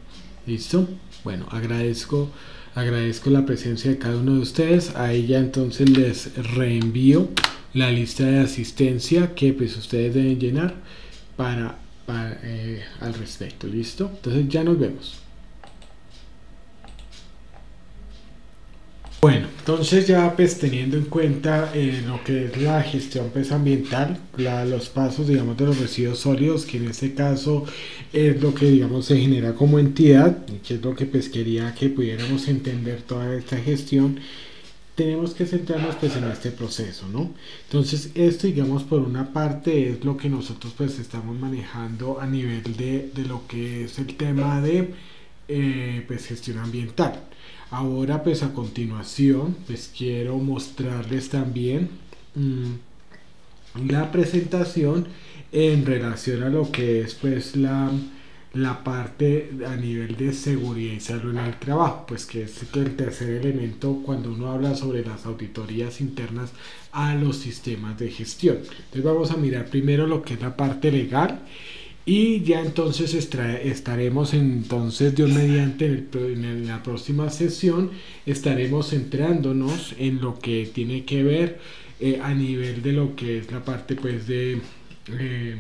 ¿Listo? Bueno, agradezco, agradezco la presencia de cada uno de ustedes. A ella entonces les reenvío la lista de asistencia que pues ustedes deben llenar para, eh, al respecto. ¿Listo? Entonces ya nos vemos. Bueno, entonces ya pues teniendo en cuenta eh, lo que es la gestión pues ambiental, los pasos digamos de los residuos sólidos, que en este caso es lo que digamos se genera como entidad, que es lo que pues quería que pudiéramos entender toda esta gestión, tenemos que centrarnos pues en este proceso, ¿no? Entonces esto digamos por una parte es lo que nosotros pues estamos manejando a nivel de, de lo que es el tema de eh, pues gestión ambiental. Ahora pues a continuación pues quiero mostrarles también mm, la presentación en relación a lo que es pues la, la parte a nivel de seguridad y salud en el trabajo, pues que es el tercer elemento cuando uno habla sobre las auditorías internas a los sistemas de gestión. Entonces vamos a mirar primero lo que es la parte legal y ya entonces estaremos entonces Dios mediante en, la próxima sesión estaremos centrándonos en lo que tiene que ver eh, a nivel de lo que es la parte pues de eh,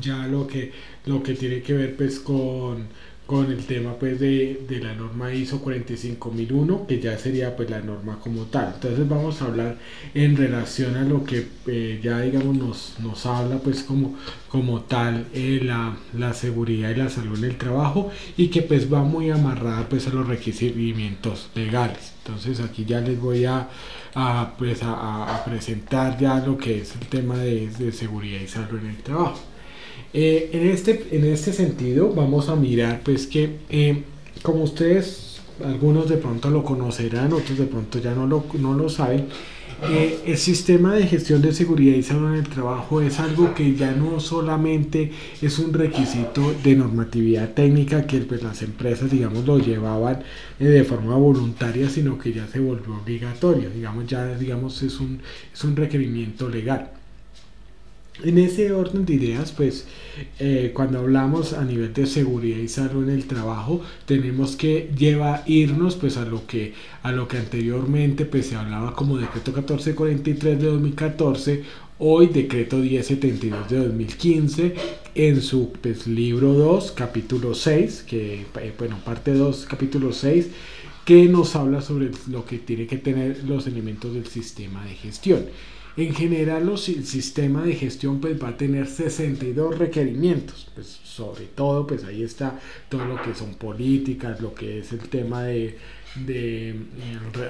ya lo que lo que tiene que ver pues con con el tema pues de, de, la norma ISO 45001 que ya sería pues la norma como tal. Entonces vamos a hablar en relación a lo que eh, ya digamos nos, nos habla pues como, como tal eh, la, la, seguridad y la salud en el trabajo y que pues va muy amarrada pues a los requerimientos legales. Entonces aquí ya les voy a, a pues a, presentar ya lo que es el tema de, de seguridad y salud en el trabajo eh, en, este, en este sentido vamos a mirar pues que eh, como ustedes algunos de pronto lo conocerán, otros de pronto ya no lo, no lo saben, eh, el sistema de gestión de seguridad y salud en el trabajo es algo que ya no solamente es un requisito de normatividad técnica que pues, las empresas digamos lo llevaban de forma voluntaria sino que ya se volvió obligatorio digamos ya digamos es un, es un requerimiento legal en ese orden de ideas, pues eh, cuando hablamos a nivel de seguridad y salud en el trabajo, tenemos que llevar irnos pues a lo que a lo que anteriormente pues se hablaba como decreto 1443 de 2014, hoy decreto 1072 de 2015 en su pues, libro 2, capítulo 6, que eh, bueno, parte 2, capítulo 6 que nos habla sobre lo que tiene que tener los elementos del sistema de gestión. En general, los, el sistema de gestión pues, va a tener 62 requerimientos. Pues, sobre todo, pues ahí está todo lo que son políticas, lo que es el tema de, de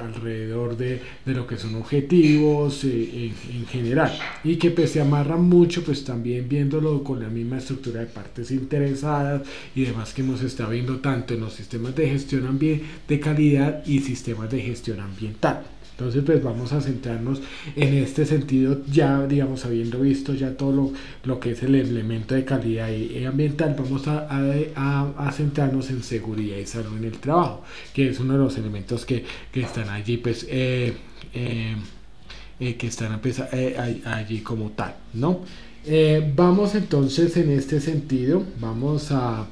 alrededor de, de, lo que son objetivos eh, en, en, general y que pues se amarran mucho pues también viéndolo con la misma estructura de partes interesadas y demás que hemos estado viendo tanto en los sistemas de gestión de calidad y sistemas de gestión ambiental entonces, pues vamos a centrarnos en este sentido, ya, digamos, habiendo visto ya todo lo, lo que es el elemento de calidad y, ambiental, vamos a, a, a, centrarnos en seguridad y salud en el trabajo, que es uno de los elementos que, que están allí, pues, eh, eh, eh, que están pues, allí como tal, ¿no? vamos entonces en este sentido, vamos a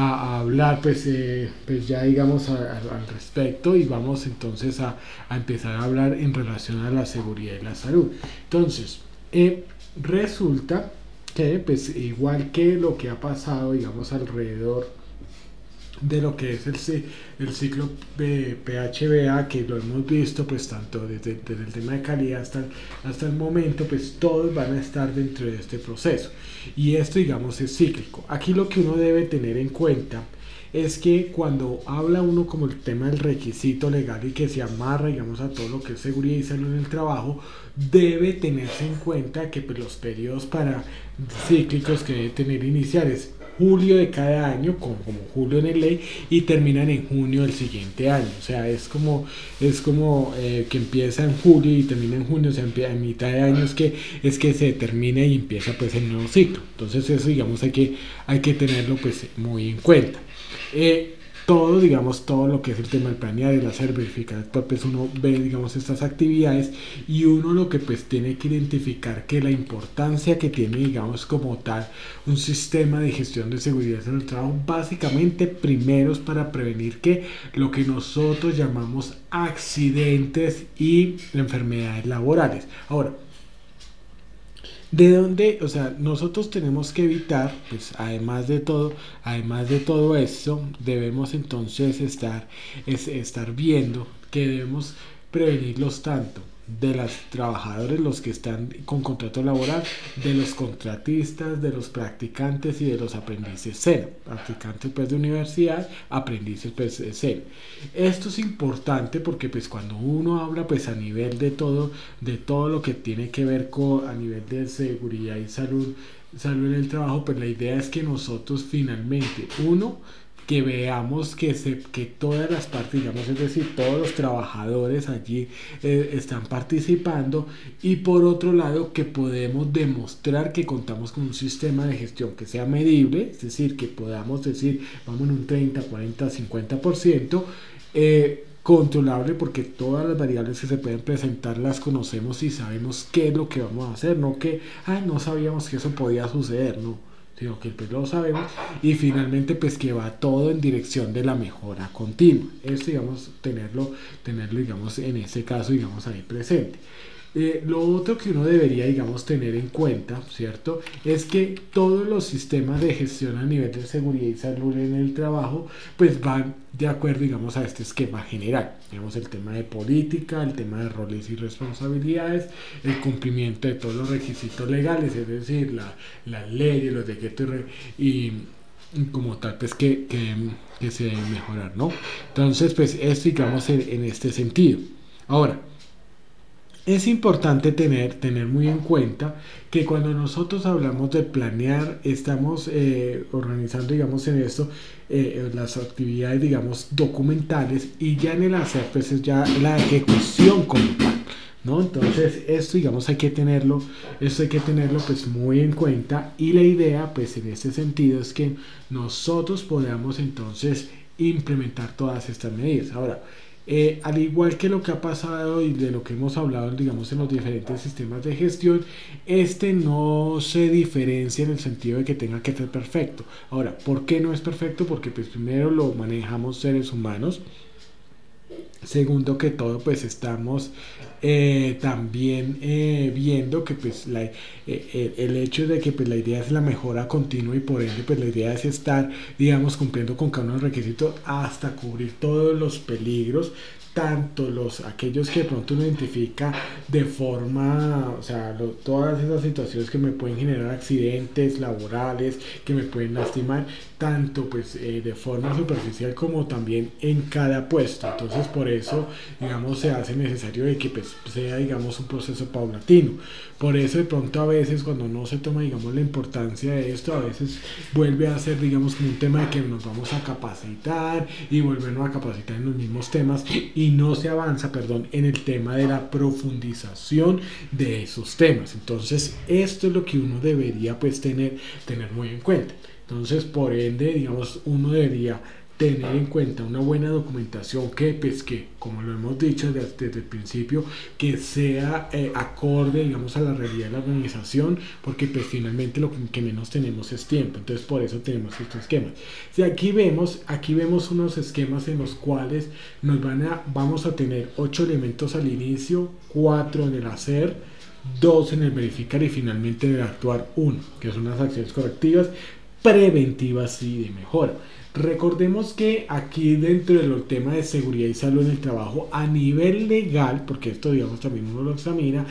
a, hablar pues, eh, pues ya digamos al respecto y vamos entonces a, a, empezar a hablar en relación a la seguridad y la salud. Entonces, eh, resulta que pues igual que lo que ha pasado digamos alrededor de lo que es el, el ciclo PHBA, que lo hemos visto pues tanto desde, desde, el tema de calidad hasta, hasta el momento, pues todos van a estar dentro de este proceso. Y esto digamos es cíclico. Aquí lo que uno debe tener en cuenta es que cuando habla uno como el tema del requisito legal y que se amarra digamos a todo lo que es seguridad y salud en el trabajo, debe tenerse en cuenta que pues, los periodos para cíclicos que debe tener iniciales julio de cada año, como, julio en el ley, y terminan en junio del siguiente año. O sea, es como, es como eh, que empieza en julio y termina en junio, o sea, en mitad de año es que, es que se termina y empieza pues el nuevo ciclo. Entonces eso, digamos, hay que, hay que tenerlo pues muy en cuenta. Eh, todo, digamos, todo lo que es el tema del planear, el hacer, verificar, pues uno ve, digamos, estas actividades y uno lo que pues tiene que identificar que la importancia que tiene, digamos, como tal, un sistema de gestión de seguridad en el trabajo, básicamente primero es para prevenir que lo que nosotros llamamos accidentes y enfermedades laborales. Ahora, de dónde, o sea, nosotros tenemos que evitar, pues además de todo, además de todo esto, debemos entonces estar, es, estar viendo que debemos prevenirlos tanto de los trabajadores, los que están con contrato laboral, de los contratistas, de los practicantes y de los aprendices cero. Practicantes pues de universidad, aprendices pues de cero. Esto es importante porque pues cuando uno habla pues a nivel de todo, de todo lo que tiene que ver con a nivel de seguridad y salud, salud en el trabajo, pues la idea es que nosotros finalmente, uno, que veamos que, se, que todas las partes, digamos, es decir, todos los trabajadores allí eh, están participando y por otro lado que podemos demostrar que contamos con un sistema de gestión que sea medible, es decir, que podamos decir, vamos en un 30, 40, 50%, eh, controlable porque todas las variables que se pueden presentar las conocemos y sabemos qué es lo que vamos a hacer, no que, ay, no sabíamos que eso podía suceder, no que pues lo sabemos y finalmente pues que va todo en dirección de la mejora continua. Esto digamos tenerlo, tenerlo digamos en este caso digamos ahí presente. Eh, lo otro que uno debería, digamos, tener en cuenta, ¿cierto? Es que todos los sistemas de gestión a nivel de seguridad y salud en el trabajo, pues van de acuerdo, digamos, a este esquema general. Digamos, el tema de política, el tema de roles y responsabilidades, el cumplimiento de todos los requisitos legales, es decir, la, la ley, los decretos y, como tal, pues que, que, se debe mejorar, ¿no? Entonces, pues esto, digamos, en este sentido. Ahora, es importante tener, tener muy en cuenta que cuando nosotros hablamos de planear, estamos eh, organizando, digamos, en esto eh, las actividades, digamos, documentales y ya en el hacer, pues es ya la ejecución como tal. ¿No? Entonces, esto, digamos, hay que tenerlo, esto hay que tenerlo, pues, muy en cuenta. Y la idea, pues, en este sentido es que nosotros podamos, entonces, implementar todas estas medidas. Ahora, eh, al igual que lo que ha pasado y de lo que hemos hablado, digamos, en los diferentes sistemas de gestión, este no se diferencia en el sentido de que tenga que ser perfecto. Ahora, ¿por qué no es perfecto? Porque pues primero lo manejamos seres humanos. Segundo que todo, pues estamos eh, también eh, viendo que pues la, el hecho de que pues la idea es la mejora continua y por ende pues la idea es estar digamos cumpliendo con cada uno de los requisitos hasta cubrir todos los peligros tanto los aquellos que de pronto uno identifica de forma, o sea, todas esas situaciones que me pueden generar accidentes laborales, que me pueden lastimar, tanto pues eh, de forma superficial como también en cada puesto. Entonces por eso, digamos, se hace necesario de que pues, sea, digamos, un proceso paulatino. Por eso de pronto a veces cuando no se toma, digamos, la importancia de esto, a veces vuelve a ser, digamos, como un tema de que nos vamos a capacitar y volvernos a capacitar en los mismos temas y no se avanza, perdón, en el tema de la profundización de esos temas. Entonces esto es lo que uno debería pues tener, tener muy en cuenta. Entonces, por ende, digamos, uno debería tener en cuenta una buena documentación que, pues, que como lo hemos dicho desde, el principio, que sea eh, acorde, digamos, a la realidad de la organización, porque pues finalmente lo que menos tenemos es tiempo, entonces por eso tenemos estos esquemas. Si aquí vemos, aquí vemos unos esquemas en los cuales nos van a, vamos a tener ocho elementos al inicio, cuatro en el hacer, dos en el verificar y finalmente en el actuar uno, que son las acciones correctivas, preventivas y de mejora. Recordemos que aquí dentro del tema de seguridad y salud en el trabajo, a nivel legal, porque esto digamos también uno lo examina,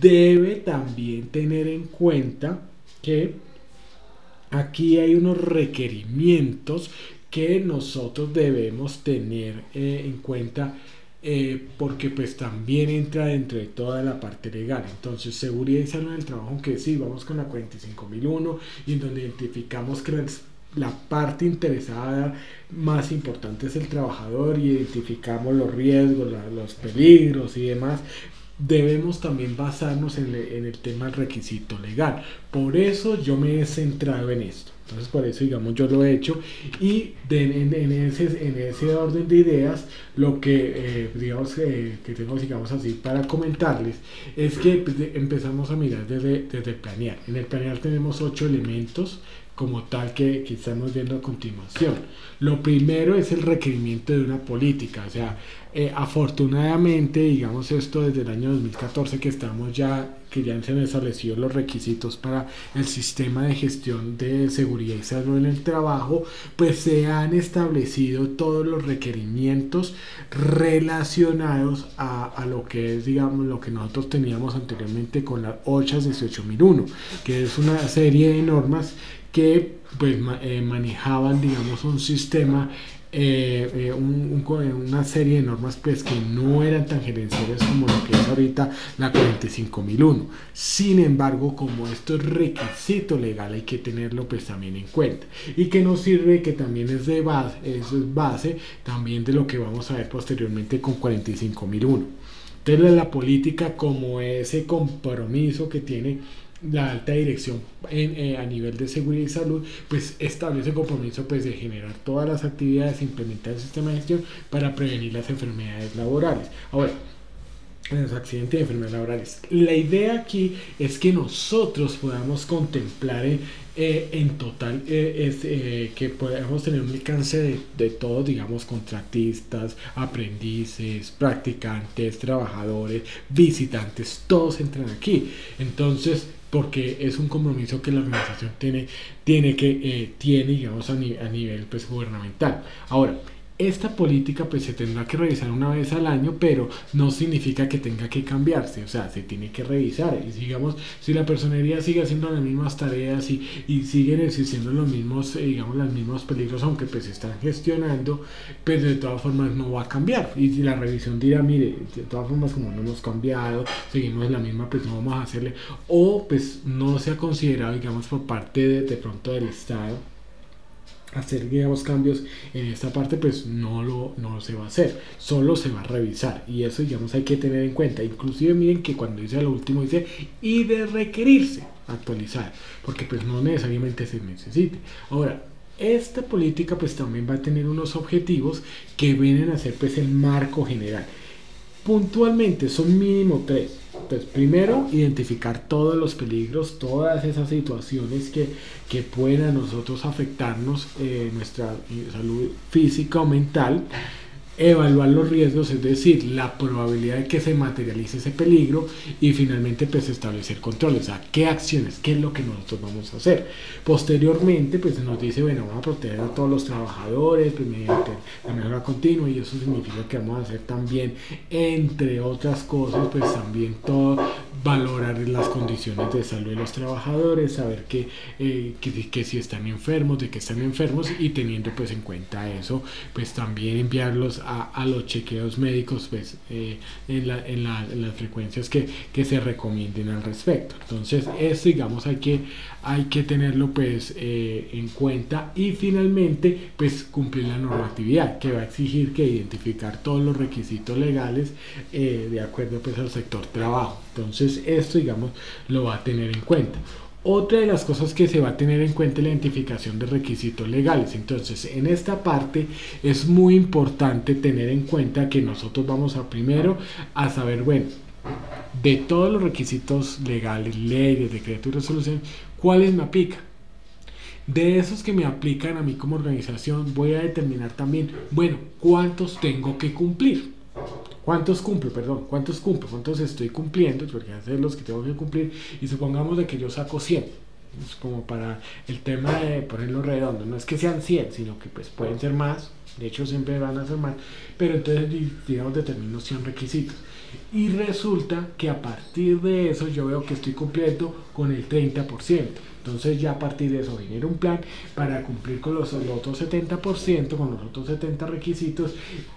debe también tener en cuenta que aquí hay unos requerimientos que nosotros debemos tener eh, en cuenta eh, porque pues también entra dentro de toda la parte legal. Entonces, seguridad y salud en el trabajo, aunque sí, vamos con la 45001 y en donde identificamos que la parte interesada más importante es el trabajador y identificamos los riesgos, los peligros y demás, debemos también basarnos en, el tema del requisito legal. Por eso yo me he centrado en esto. Entonces por eso digamos yo lo he hecho y en, ese, en ese orden de ideas lo que eh, digamos eh, que tengo digamos así para comentarles es que pues, empezamos a mirar desde, desde planear. En el planear tenemos ocho elementos como tal que, que, estamos viendo a continuación. Lo primero es el requerimiento de una política, o sea, eh, afortunadamente, digamos esto desde el año 2014 que estamos ya, que ya se han establecido los requisitos para el sistema de gestión de seguridad y salud en el trabajo, pues se han establecido todos los requerimientos relacionados a, a lo que es, digamos, lo que nosotros teníamos anteriormente con la 1818001, que es una serie de normas que pues eh, manejaban digamos un sistema eh, eh, una serie de normas pues que no eran tan gerenciales como lo que es ahorita la 45001 sin embargo como esto es requisito legal hay que tenerlo pues también en cuenta. Y que nos sirve que también es de base eso es base también de lo que vamos a ver posteriormente con 45001 entonces la política como ese compromiso que tiene la alta dirección eh, a nivel de seguridad y salud, pues establece compromiso pues, de generar todas las actividades, implementar el sistema de gestión para prevenir las enfermedades laborales. Ahora, en los accidentes y enfermedades laborales. La idea aquí es que nosotros podamos contemplar en, eh, en total eh, es eh, que podamos tener un alcance de, de, todos, digamos, contratistas, aprendices, practicantes, trabajadores, visitantes, todos entran aquí. Entonces, porque es un compromiso que la organización tiene, tiene que, tiene, digamos, a, ni, a nivel pues, gubernamental. Ahora, esta política pues se tendrá que revisar una vez al año, pero no significa que tenga que cambiarse, o sea, se tiene que revisar. Y digamos, si la personería sigue haciendo las mismas tareas y, y siguen existiendo los mismos, eh, digamos, los mismos peligros, aunque pues se están gestionando, pues de todas formas no va a cambiar. Y la revisión dirá, mire, de todas formas como no hemos cambiado, seguimos la misma, pues no vamos a hacerle, o pues no se ha considerado, digamos, por parte de, de pronto del Estado hacer digamos cambios en esta parte pues no lo no se va a hacer solo se va a revisar. Y eso digamos hay que tener en cuenta. Inclusive miren que cuando dice lo último dice y de requerirse actualizar porque pues no necesariamente se necesite. Ahora esta política pues también va a tener unos objetivos que vienen a ser pues el marco general puntualmente son mínimo tres. Primero, identificar todos los peligros, todas esas situaciones que, que pueden a nosotros afectarnos eh, nuestra salud física o mental evaluar los riesgos, es decir, la probabilidad de que se materialice ese peligro y finalmente pues establecer controles, o sea, qué acciones, qué es lo que nosotros vamos a hacer. Posteriormente pues nos dice, bueno, vamos a proteger a todos los trabajadores pues, mediante la mejora continua y eso significa que vamos a hacer también, entre otras cosas, pues también todo, valorar las condiciones de salud de los trabajadores, saber que, eh, que, si están enfermos, de que están enfermos y teniendo pues en cuenta eso, pues también enviarlos a, los chequeos médicos pues, eh, en, la, en, la, en, las frecuencias que, que, se recomienden al respecto. Entonces, esto digamos hay que, hay que tenerlo pues eh, en cuenta y finalmente pues cumplir la normatividad que va a exigir que identificar todos los requisitos legales eh, de acuerdo pues al sector trabajo. Entonces, esto digamos lo va a tener en cuenta. Otra de las cosas que se va a tener en cuenta es la identificación de requisitos legales. Entonces, en esta parte es muy importante tener en cuenta que nosotros vamos a primero a saber, bueno, de todos los requisitos legales, leyes, decretos y resoluciones, ¿cuáles me aplican? De esos que me aplican a mí como organización, voy a determinar también, bueno, ¿cuántos tengo que cumplir? ¿Cuántos cumplo? Perdón, ¿cuántos cumplo? ¿Cuántos estoy cumpliendo? Porque hacer los que tengo que cumplir. Y supongamos de que yo saco 100. Es como para el tema de ponerlo redondo. No es que sean 100, sino que pues pueden ser más. De hecho, siempre van a ser más. Pero entonces, digamos, determino 100 requisitos. Y resulta que a partir de eso yo veo que estoy cumpliendo con el 30%. Entonces ya a partir de eso genera un plan para cumplir con los, otros 70%, con los otros 70 requisitos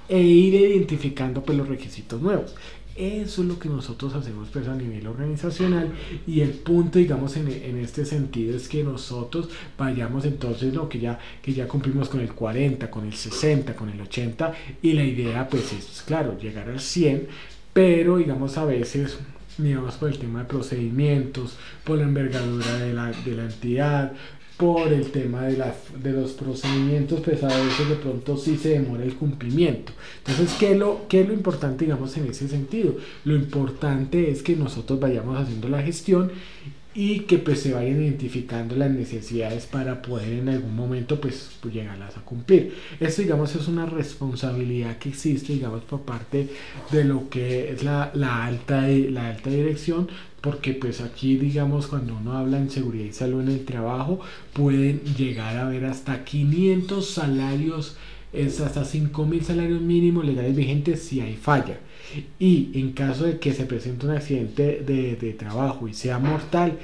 e ir identificando pues los requisitos nuevos. Eso es lo que nosotros hacemos pues, a nivel organizacional y el punto digamos en, en, este sentido es que nosotros vayamos entonces no que ya que ya cumplimos con el 40 con el 60 con el 80 y la idea pues es claro llegar al 100 pero digamos a veces digamos por el tema de procedimientos, por la envergadura de la, de la entidad, por el tema de, la, de los procedimientos, pues a veces de pronto sí se demora el cumplimiento. Entonces, ¿qué es, lo, ¿qué lo importante, digamos, en ese sentido? Lo importante es que nosotros vayamos haciendo la gestión y que pues se vayan identificando las necesidades para poder en algún momento pues, pues llegarlas a cumplir. Esto digamos es una responsabilidad que existe digamos por parte de lo que es la, la alta, la alta dirección porque pues aquí digamos cuando uno habla en seguridad y salud en el trabajo pueden llegar a ver hasta 500 salarios es hasta 5.000 salarios mínimos legales vigentes si hay falla. Y en caso de que se presente un accidente de, de trabajo y sea mortal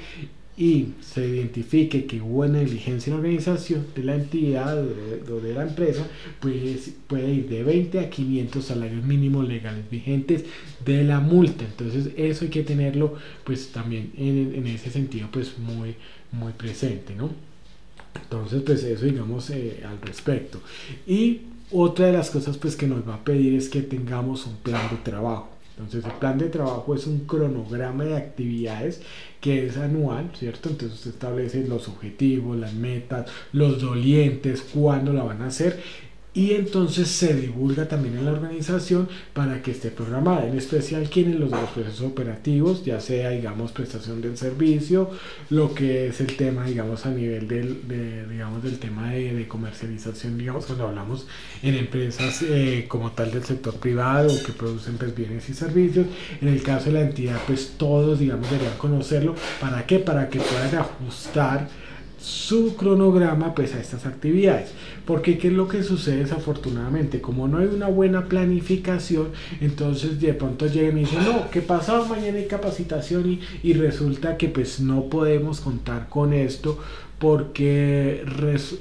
y se identifique que hubo negligencia en la organización de la entidad o de, la empresa, pues puede ir de 20 a 500 salarios mínimos legales vigentes de la multa. Entonces eso hay que tenerlo pues también en, en ese sentido pues muy, muy presente, ¿no? Entonces, pues eso digamos eh, al respecto. Y otra de las cosas pues que nos va a pedir es que tengamos un plan de trabajo. Entonces el plan de trabajo es un cronograma de actividades que es anual, ¿cierto? Entonces usted establece los objetivos, las metas, los dolientes, cuándo la van a hacer y entonces se divulga también en la organización para que esté programada, en especial quienes los de los procesos operativos, ya sea digamos prestación del servicio, lo que es el tema digamos a nivel del, de, digamos, del tema de, comercialización, digamos cuando hablamos en empresas eh, como tal del sector privado que producen pues, bienes y servicios, en el caso de la entidad pues todos digamos deberían conocerlo, ¿para qué? Para que puedan ajustar su cronograma pues a estas actividades. Porque qué es lo que sucede desafortunadamente, como no hay una buena planificación, entonces de pronto llegan y dicen, no, que pasado mañana hay capacitación y, y resulta que pues no podemos contar con esto porque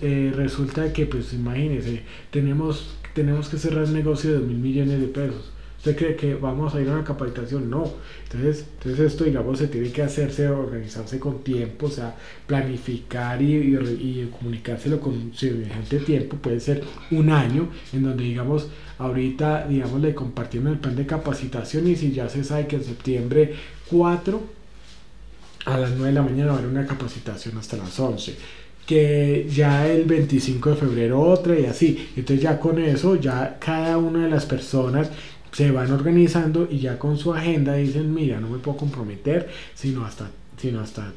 eh, resulta que pues imagínense, tenemos, tenemos que cerrar un negocio de 2 mil millones de pesos ¿Usted cree que vamos a ir a una capacitación? No. Entonces, entonces esto, digamos, se tiene que hacerse, organizarse con tiempo, o sea, planificar y, y, comunicárselo con semejante tiempo. Puede ser un año en donde, digamos, ahorita, digamos, le compartimos el plan de capacitación y si ya se sabe que en septiembre 4 a las 9 de la mañana va a haber una capacitación hasta las 11 que ya el 25 de febrero otra y así. Entonces ya con eso, ya cada una de las personas se van organizando y ya con su agenda dicen, mira, no me puedo comprometer, sino hasta sino hasta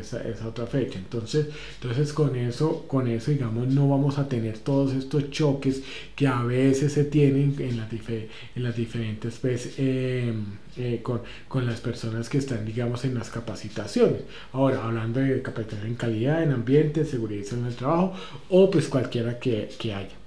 esa, esa, otra fecha entonces entonces con eso con eso digamos no vamos a tener todos estos choques que a veces se tienen en las, en las diferentes pues, em, eh, con, con, las personas que están digamos en las capacitaciones. Ahora hablando de capacitación en calidad en ambiente seguridad en el trabajo o pues cualquiera que, que haya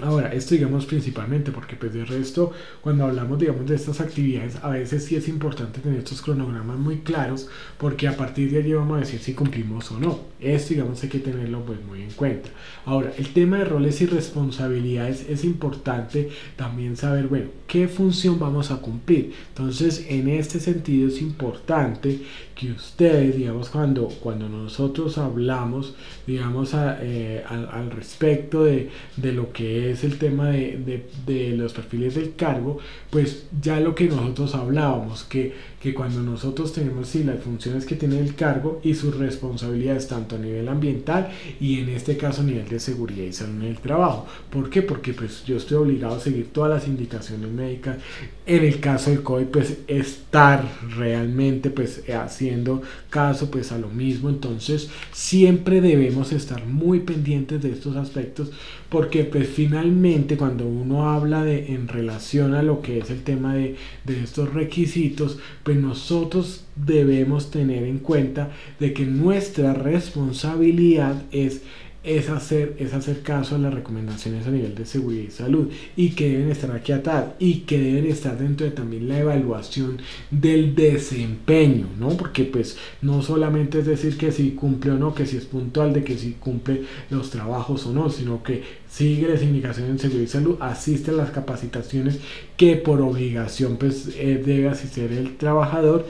Ahora, esto digamos principalmente porque pues de resto, cuando hablamos digamos de estas actividades, a veces sí es importante tener estos cronogramas muy claros porque a partir de allí vamos a decir si cumplimos o no. Esto digamos hay que tenerlo pues muy en cuenta. Ahora, el tema de roles y responsabilidades es importante también saber, bueno, qué función vamos a cumplir. Entonces, en este sentido es importante que ustedes, digamos, cuando, cuando nosotros hablamos, digamos, eh, al, respecto de, de, lo que es el tema de, de, de, los perfiles del cargo, pues ya lo que nosotros hablábamos, que, que cuando nosotros tenemos sí, las funciones que tiene el cargo y sus responsabilidades tanto a nivel ambiental y en este caso a nivel de seguridad y salud en el trabajo. ¿Por qué? Porque pues yo estoy obligado a seguir todas las indicaciones médicas. En el caso del COVID, pues estar realmente pues haciendo caso pues a lo mismo. Entonces siempre debemos estar muy pendientes de estos aspectos porque pues finalmente cuando uno habla de en relación a lo que es el tema de, de estos requisitos, pues nosotros debemos tener en cuenta de que nuestra responsabilidad es es hacer, es hacer caso a las recomendaciones a nivel de seguridad y salud y que deben estar aquí atadas y que deben estar dentro de también la evaluación del desempeño, ¿no? Porque pues no solamente es decir que si cumple o no, que si es puntual de que si cumple los trabajos o no, sino que sigue las indicaciones en seguridad y salud, asiste a las capacitaciones que por obligación pues eh, debe asistir el trabajador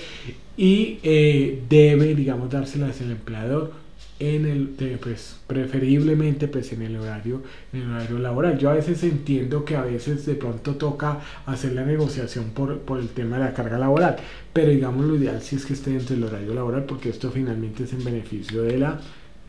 y eh, debe, digamos, dárselas el empleador en el, pues, preferiblemente pues en el horario, el horario laboral. Yo a veces entiendo que a veces de pronto toca hacer la negociación por, por el tema de la carga laboral, pero digamos lo ideal si es que esté dentro del horario laboral porque esto finalmente es en beneficio de la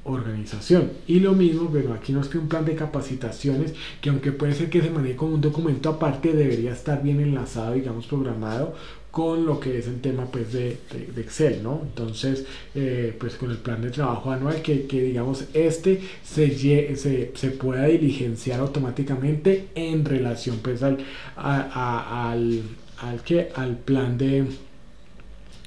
organización. Y lo mismo, bueno, aquí nos pide un plan de capacitaciones que aunque puede ser que se maneje como un documento aparte, debería estar bien enlazado, digamos, programado con lo que es el tema pues de, de, Excel, ¿no? Entonces, eh, pues con el plan de trabajo anual que, que digamos este se, se, se, pueda diligenciar automáticamente en relación pues al, al, al, que, al plan de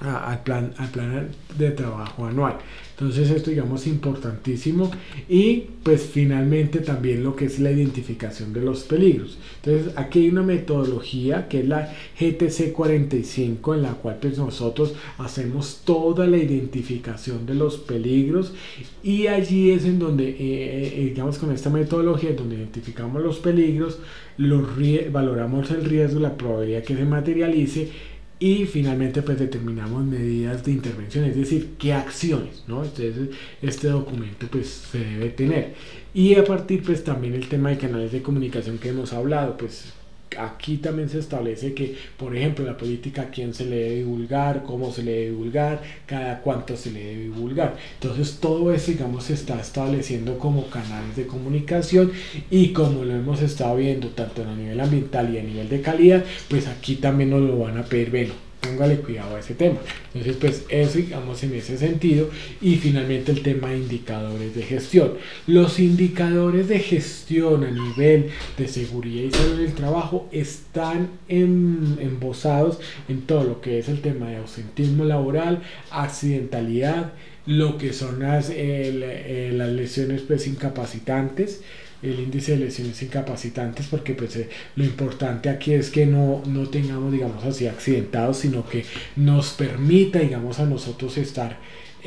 al plan, al plan de trabajo anual. Entonces esto digamos importantísimo y pues finalmente también lo que es la identificación de los peligros. Entonces aquí hay una metodología que es la GTC 45 en la cual pues nosotros hacemos toda la identificación de los peligros y allí es en donde eh, eh, digamos con esta metodología donde identificamos los peligros, los valoramos el riesgo, la probabilidad que se materialice y finalmente pues determinamos medidas de intervención, es decir, qué acciones, ¿no? Entonces este documento pues se debe tener. Y a partir pues también el tema de canales de comunicación que hemos hablado, pues aquí también se establece que, por ejemplo, la política quién se le debe divulgar, cómo se le debe divulgar, cada cuánto se le debe divulgar. Entonces todo eso, digamos, se está estableciendo como canales de comunicación y como lo hemos estado viendo tanto a nivel ambiental y a nivel de calidad, pues aquí también nos lo van a pedir, bueno, póngale cuidado a ese tema. Entonces, pues eso digamos en ese sentido. Y finalmente el tema de indicadores de gestión. Los indicadores de gestión a nivel de seguridad y salud del trabajo están en, embosados en todo lo que es el tema de ausentismo laboral, accidentalidad, lo que son las, eh, las lesiones pues incapacitantes, el índice de lesiones incapacitantes porque pues eh, lo importante aquí es que no, no tengamos digamos así accidentados sino que nos permita digamos a nosotros estar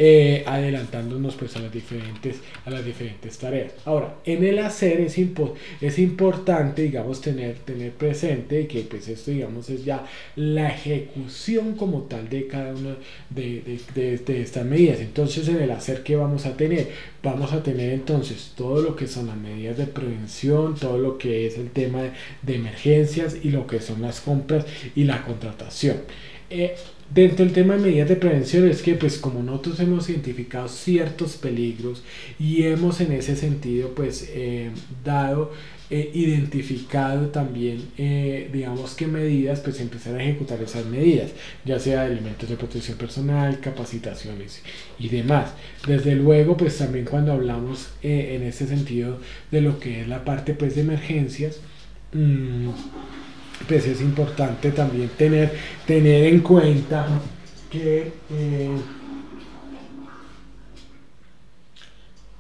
eh, adelantándonos pues a las diferentes a las diferentes tareas. Ahora en el hacer es, es importante digamos tener tener presente que pues esto digamos es ya la ejecución como tal de cada una de, de, de, estas medidas. Entonces en el hacer que vamos a tener vamos a tener entonces todo lo que son las medidas de prevención todo lo que es el tema de, emergencias y lo que son las compras y la contratación. Eh, Dentro del tema de medidas de prevención es que pues como nosotros hemos identificado ciertos peligros y hemos en ese sentido pues eh, dado, eh, identificado también eh, digamos que medidas pues empezar a ejecutar esas medidas, ya sea elementos de protección personal, capacitaciones y demás. Desde luego pues también cuando hablamos en ese sentido de lo que es la parte pues de emergencias, mmm, pues es importante también tener, tener en cuenta que eh,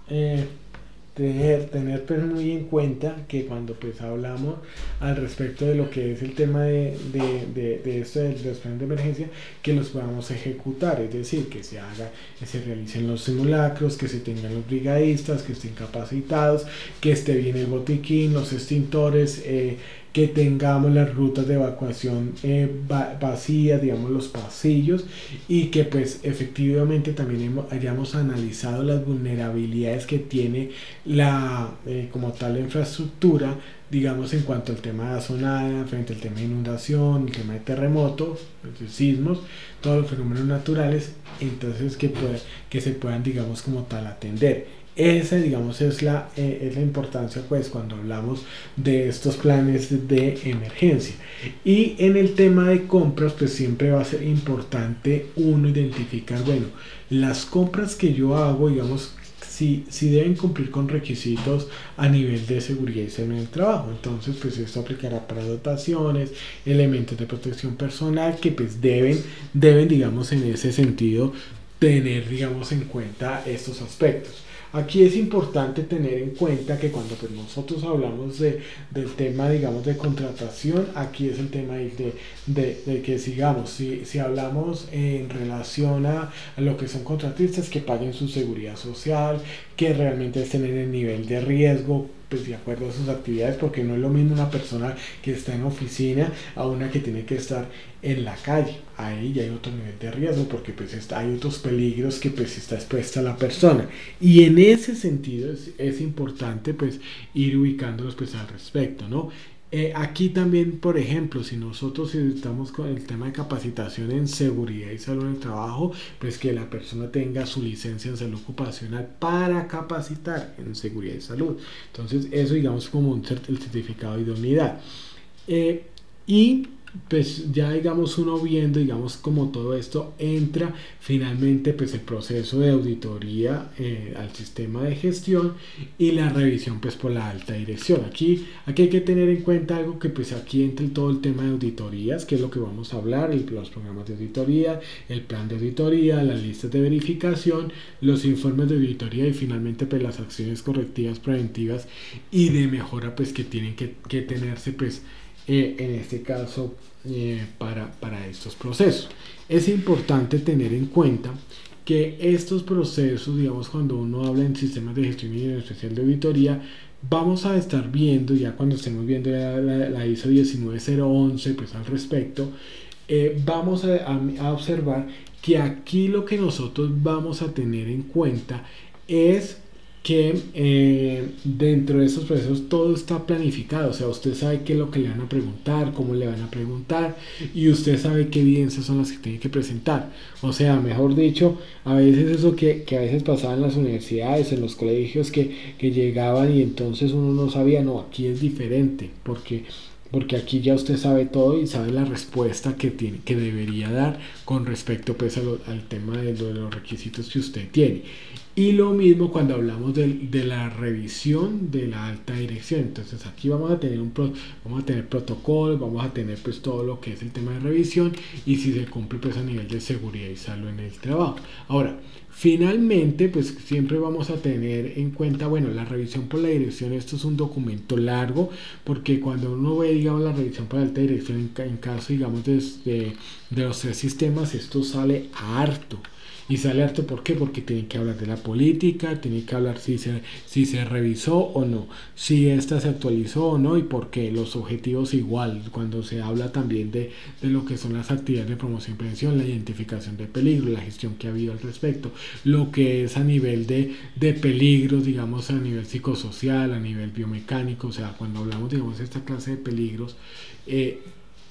eh, tener, tener pues muy en cuenta que cuando pues hablamos al respecto de lo que es el tema de, de, de, esto de los planes de emergencia, que los podamos ejecutar, es decir, que se haga, que se realicen los simulacros, que se tengan los brigadistas, que estén capacitados, que esté bien el botiquín, los extintores, eh, que tengamos las rutas de evacuación eh, vacías, digamos los pasillos, y que pues efectivamente también hayamos analizado las vulnerabilidades que tiene la eh, como tal la infraestructura, digamos en cuanto al tema de azonada, frente al tema de inundación, el tema de terremotos, sismos, todos los fenómenos naturales, entonces que, puede, que se puedan digamos como tal atender. Esa, digamos, es la, eh, es la importancia, pues, cuando hablamos de estos planes de emergencia. Y en el tema de compras, pues, siempre va a ser importante uno identificar, bueno, las compras que yo hago, digamos, si, si deben cumplir con requisitos a nivel de seguridad y salud en el trabajo. Entonces, pues esto aplicará para dotaciones, elementos de protección personal que pues deben, deben digamos, en ese sentido, tener, digamos, en cuenta estos aspectos. Aquí es importante tener en cuenta que cuando pues, nosotros hablamos de, del tema, digamos, de contratación, aquí es el tema de, de, de que sigamos, si, si, hablamos en relación a, lo que son contratistas, que paguen su seguridad social, que realmente estén en el nivel de riesgo, pues de acuerdo a sus actividades, porque no es lo mismo una persona que está en oficina a una que tiene que estar en la calle. Ahí ya hay otro nivel de riesgo porque pues está, hay otros peligros que pues está expuesta la persona. Y en ese sentido es, es importante pues ir ubicándolos pues al respecto, ¿no? Eh, aquí también, por ejemplo, si nosotros estamos con el tema de capacitación en seguridad y salud en el trabajo, pues que la persona tenga su licencia en salud ocupacional para capacitar en seguridad y salud. Entonces, eso digamos como un el certificado de idoneidad. Eh, y pues ya digamos uno viendo digamos como todo esto entra finalmente pues el proceso de auditoría eh, al sistema de gestión y la revisión pues por la alta dirección. Aquí aquí hay que tener en cuenta algo que pues aquí entra todo el tema de auditorías que es lo que vamos a hablar el, los programas de auditoría el plan de auditoría las listas de verificación los informes de auditoría y finalmente pues las acciones correctivas preventivas y de mejora pues que tienen que, que tenerse pues eh, en este caso eh, para, para estos procesos. Es importante tener en cuenta que estos procesos, digamos, cuando uno habla en sistemas de gestión y en especial de auditoría, vamos a estar viendo, ya cuando estemos viendo la, ISO 19011, pues al respecto, eh, vamos a, a, observar que aquí lo que nosotros vamos a tener en cuenta es que eh, dentro de estos procesos todo está planificado, o sea, usted sabe qué es lo que le van a preguntar, cómo le van a preguntar y usted sabe qué evidencias son las que tiene que presentar. O sea, mejor dicho, a veces eso que, que a veces pasaba en las universidades, en los colegios, que, que llegaban y entonces uno no sabía, no, aquí es diferente, porque porque aquí ya usted sabe todo y sabe la respuesta que, tiene, que debería dar con respecto pues, al tema de, los requisitos que usted tiene. Y lo mismo cuando hablamos de, de, la revisión de la alta dirección. Entonces aquí vamos a tener un vamos a tener protocolos, vamos a tener pues todo lo que es el tema de revisión y si se cumple pues a nivel de seguridad y salud en el trabajo. Ahora, Finalmente, pues siempre vamos a tener en cuenta, bueno, la revisión por la dirección, esto es un documento largo, porque cuando uno ve, digamos, la revisión por la alta dirección, en, en caso, digamos, de, de, de los tres sistemas, esto sale harto. Y sale harto, ¿por qué? Porque tiene que hablar de la política, tiene que hablar si se, si se revisó o no, si esta se actualizó o no y por qué. Los objetivos igual, cuando se habla también de, de lo que son las actividades de promoción y prevención, la identificación de peligro, la gestión que ha habido al respecto, lo que es a nivel de, de peligros, digamos, a nivel psicosocial, a nivel biomecánico, o sea, cuando hablamos, digamos, de esta clase de peligros, eh,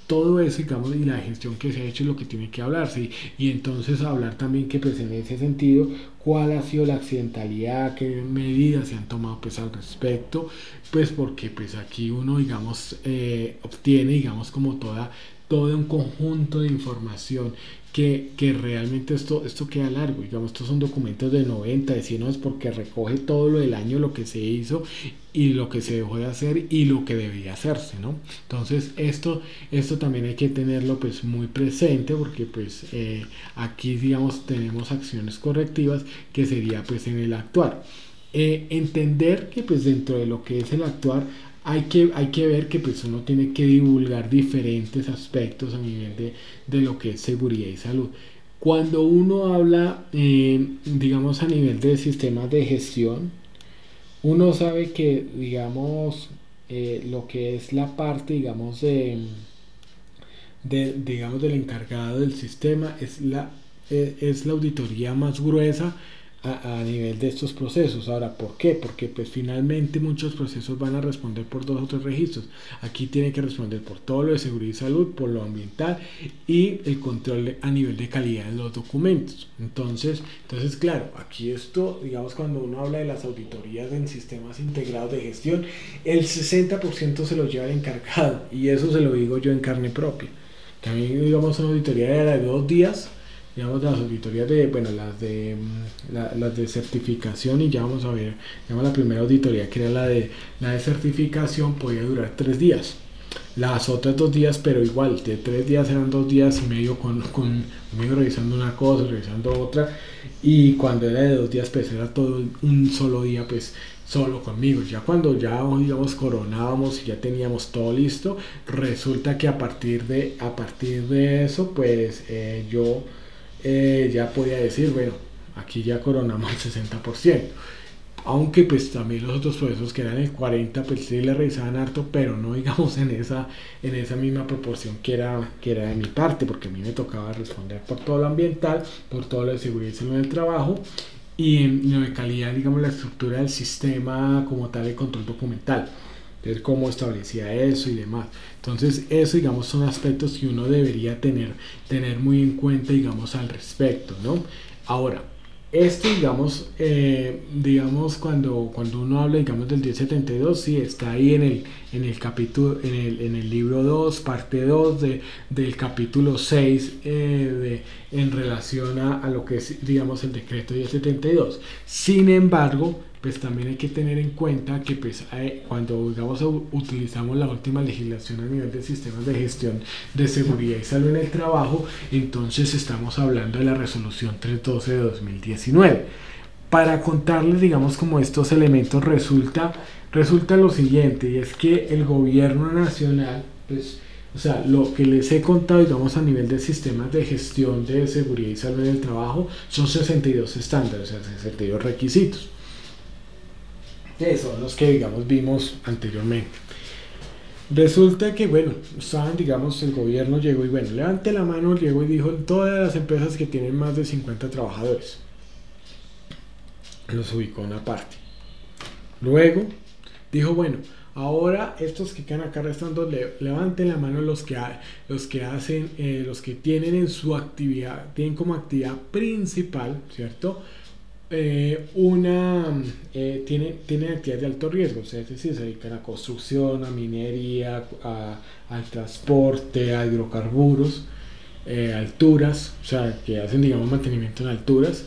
todo eso, digamos, y la gestión que se ha hecho es lo que tiene que hablarse. Y entonces hablar también que pues en ese sentido, cuál ha sido la accidentalidad, qué medidas se han tomado pues al respecto, pues porque pues aquí uno, digamos, eh, obtiene, digamos, como toda todo un conjunto de información que, que, realmente esto, esto queda largo. Digamos, estos son documentos de 90, de 100 horas porque recoge todo lo del año, lo que se hizo y lo que se dejó de hacer y lo que debía hacerse, ¿no? Entonces, esto, esto también hay que tenerlo pues muy presente porque pues eh, aquí, digamos, tenemos acciones correctivas que sería pues en el actuar. Eh, entender que pues dentro de lo que es el actuar hay que, hay que ver que pues uno tiene que divulgar diferentes aspectos a nivel de, de lo que es seguridad y salud. Cuando uno habla, eh, digamos, a nivel de sistemas de gestión, uno sabe que, digamos, eh, lo que es la parte, digamos, de, de, digamos, del encargado del sistema es la, eh, es la auditoría más gruesa a, a, nivel de estos procesos. Ahora, ¿por qué? Porque pues finalmente muchos procesos van a responder por dos o tres registros. Aquí tiene que responder por todo lo de seguridad y salud, por lo ambiental y el control a nivel de calidad de los documentos. Entonces, entonces claro, aquí esto, digamos, cuando uno habla de las auditorías en sistemas integrados de gestión, el 60% se lo lleva el encargado y eso se lo digo yo en carne propia. También, digamos, una auditoría de dos días digamos, las auditorías de, bueno, las de, mm, la, las de certificación y ya vamos a ver, digamos, la primera auditoría que era la de, la de certificación podía durar tres días. Las otras dos días, pero igual, de tres días eran dos días y medio con, con conmigo revisando una cosa, revisando otra, y cuando era de dos días, pues era todo un solo día, pues solo conmigo. Ya cuando ya digamos coronábamos y ya teníamos todo listo, resulta que a partir de, a partir de eso, pues eh, yo eh, ya podía decir, bueno, aquí ya coronamos el 60%. Aunque pues también los otros procesos que eran el 40, pues sí le revisaban harto, pero no digamos en esa, en esa misma proporción que era, que era de mi parte, porque a mí me tocaba responder por todo lo ambiental, por todo lo de seguridad y salud del trabajo, y en lo de calidad, digamos, la estructura del sistema como tal, el control documental ver cómo establecía eso y demás. Entonces, eso, digamos, son aspectos que uno debería tener, tener muy en cuenta, digamos, al respecto, ¿no? Ahora, esto, digamos, eh, digamos cuando, cuando uno habla, digamos, del 1072, sí, está ahí en el, en el capítulo, en el, en el libro 2, parte 2 de, del capítulo 6, eh, de, en relación a, a, lo que es, digamos, el decreto 1072. Sin embargo, pues también hay que tener en cuenta que pues cuando digamos utilizamos la última legislación a nivel de sistemas de gestión de seguridad y salud en el trabajo, entonces estamos hablando de la resolución 312 de 2019. Para contarles, digamos, como estos elementos resulta, resulta lo siguiente, y es que el gobierno nacional, pues, o sea, lo que les he contado, digamos, a nivel de sistemas de gestión de seguridad y salud en el trabajo, son 62 estándares, o sea, 62 requisitos que son los que, digamos, vimos anteriormente. Resulta que, bueno, estaban, digamos, el gobierno llegó y, bueno, levante la mano, llegó y dijo, todas las empresas que tienen más de 50 trabajadores, los ubicó una parte. Luego dijo, bueno, ahora estos que quedan acá restando, levanten la mano los que, los que hacen, eh, los que tienen en su actividad, tienen como actividad principal, ¿cierto? Eh, una eh, tiene, tiene actividades de alto riesgo, o sea, es decir, se dedican a construcción, a minería, a, al transporte, a hidrocarburos, eh, alturas, o sea, que hacen, digamos, mantenimiento en alturas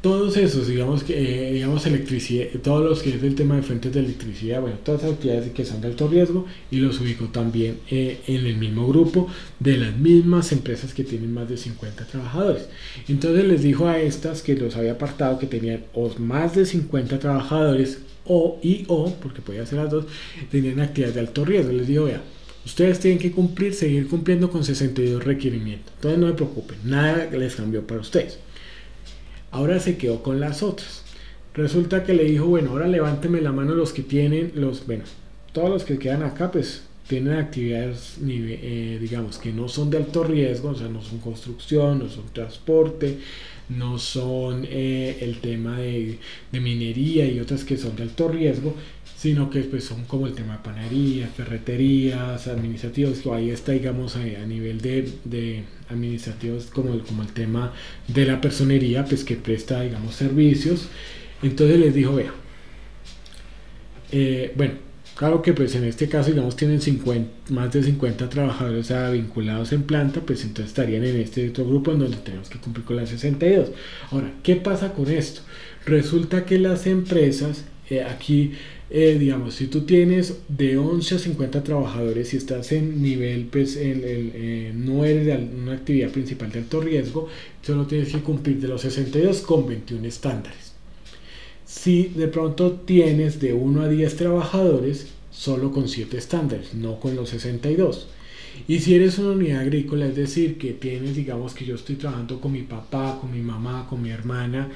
todos esos, digamos que, eh, digamos, electricidad, todos los que es el tema de fuentes de electricidad, bueno, todas las actividades que son de alto riesgo y los ubico también eh, en el mismo grupo de las mismas empresas que tienen más de 50 trabajadores. Entonces les dijo a estas que los había apartado que tenían o más de 50 trabajadores o y o, porque podía ser las dos, tenían actividades de alto riesgo. Les dijo, vea, ustedes tienen que cumplir, seguir cumpliendo con 62 requerimientos. Entonces no se preocupen, nada les cambió para ustedes. Ahora se quedó con las otras. Resulta que le dijo, bueno, ahora levánteme la mano los que tienen, los, bueno, todos los que quedan acá, pues tienen actividades, eh, digamos, que no son de alto riesgo, o sea, no son construcción, no son transporte, no son eh, el tema de, de, minería y otras que son de alto riesgo, sino que pues, son como el tema de panadería, ferreterías, administrativos, ahí está, digamos, a, nivel de, de, administrativos como el, como el tema de la personería, pues que presta, digamos, servicios. Entonces les dijo, vea, eh, bueno, claro que pues en este caso, digamos, tienen 50, más de 50 trabajadores vinculados en planta, pues entonces estarían en este otro grupo en donde tenemos que cumplir con las 62. Ahora, ¿qué pasa con esto? Resulta que las empresas, eh, aquí eh, digamos, si tú tienes de 11 a 50 trabajadores y estás en nivel, pues el, eh, no eres de una actividad principal de alto riesgo, solo tienes que cumplir de los 62 con 21 estándares. Si de pronto tienes de 1 a 10 trabajadores, solo con 7 estándares, no con los 62. Y si eres una unidad agrícola, es decir, que tienes, digamos que yo estoy trabajando con mi papá, con mi mamá, con mi hermana,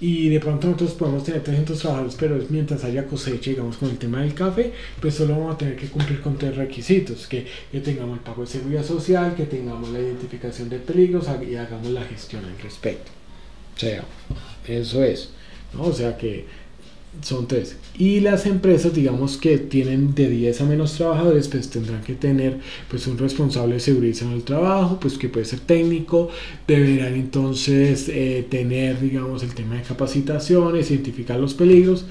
y de pronto nosotros podemos tener 300 trabajadores, pero mientras haya cosecha, digamos, con el tema del café, pues solo vamos a tener que cumplir con tres requisitos, que, que tengamos el pago de seguridad social, que tengamos la identificación de peligros y hagamos la gestión al respecto. O sea, eso es, ¿no? O sea que son tres. Y las empresas, digamos que tienen de 10 a menos trabajadores, pues tendrán que tener pues un responsable de seguridad en el trabajo, pues que puede ser técnico, deberán entonces eh, tener, digamos, el tema de capacitaciones, identificar los peligros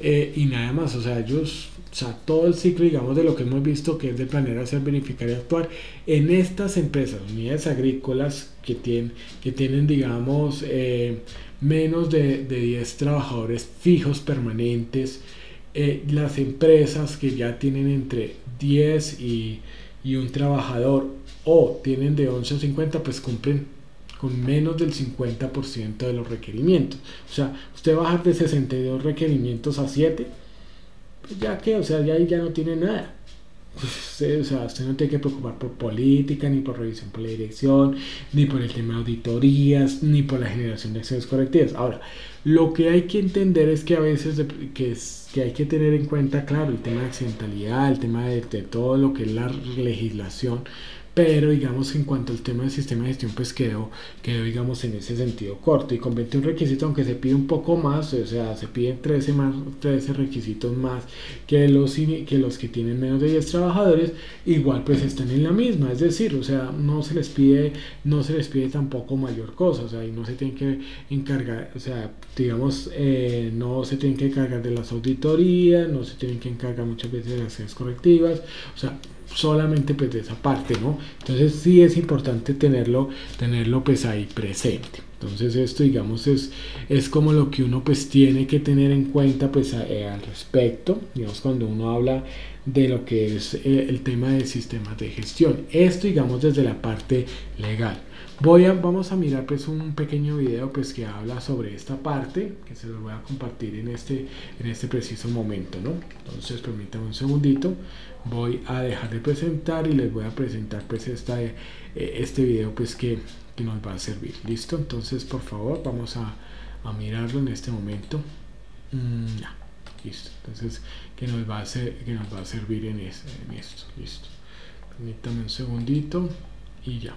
eh, y nada más. O sea, ellos, o sea, todo el ciclo, digamos, de lo que hemos visto que es de planear, hacer, verificar y actuar en estas empresas, unidades agrícolas que tienen, que tienen digamos, eh, menos de, de 10 trabajadores fijos permanentes, eh, las empresas que ya tienen entre 10 y, y, un trabajador o tienen de 11 a 50, pues cumplen con menos del 50% de los requerimientos. O sea, usted bajar de 62 requerimientos a 7, pues ya que, o sea, ya, ya no tiene nada. Usted, o sea, usted no tiene que preocupar por política, ni por revisión por la dirección, ni por el tema de auditorías, ni por la generación de acciones correctivas. Ahora, lo que hay que entender es que a veces que, es, que hay que tener en cuenta, claro, el tema de accidentalidad, el tema de todo lo que es la legislación, pero digamos en cuanto al tema del sistema de gestión pues quedó, quedó digamos en ese sentido corto y con 21 requisitos aunque se pide un poco más o sea se piden 13 más 13 requisitos más que los que los que tienen menos de 10 trabajadores igual pues están en la misma. Es decir o sea no se les pide no se les pide tampoco mayor cosa o sea y no se tienen que encargar o sea digamos eh, no se tienen que encargar de las auditorías no se tienen que encargar muchas veces de las acciones correctivas o sea solamente pues de esa parte, ¿no? Entonces sí es importante tenerlo, tenerlo pues ahí presente. Entonces esto digamos es, es como lo que uno pues tiene que tener en cuenta pues eh, al respecto, digamos cuando uno habla de lo que es eh, el tema de sistemas de gestión. Esto digamos desde la parte legal. Voy a, vamos a mirar pues un pequeño video pues que habla sobre esta parte que se lo voy a compartir en este, en este preciso momento, ¿no? Entonces permítanme un segundito voy a dejar de presentar y les voy a presentar pues esta, eh, este video pues que, que, nos va a servir. Listo entonces por favor vamos a, a mirarlo en este momento. Mm, ya, listo. Entonces que nos va a hacer que nos va a servir en, en esto. Listo. Permítame un segundito y ya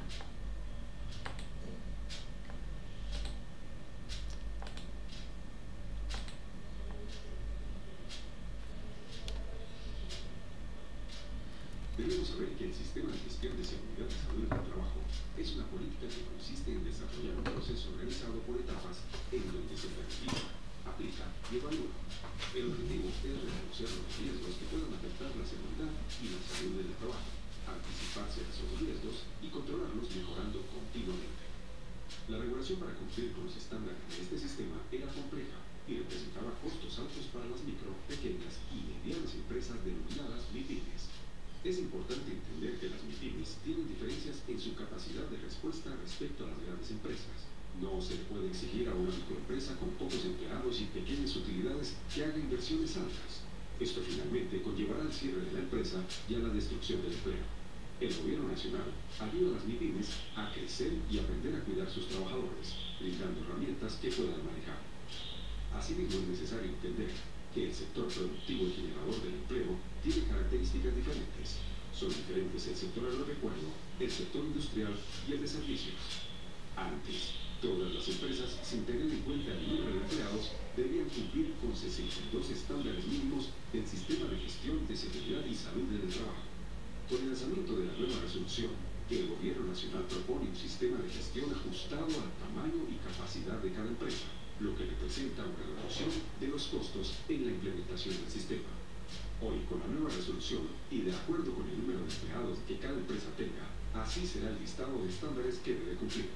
con estándares que debe cumplir.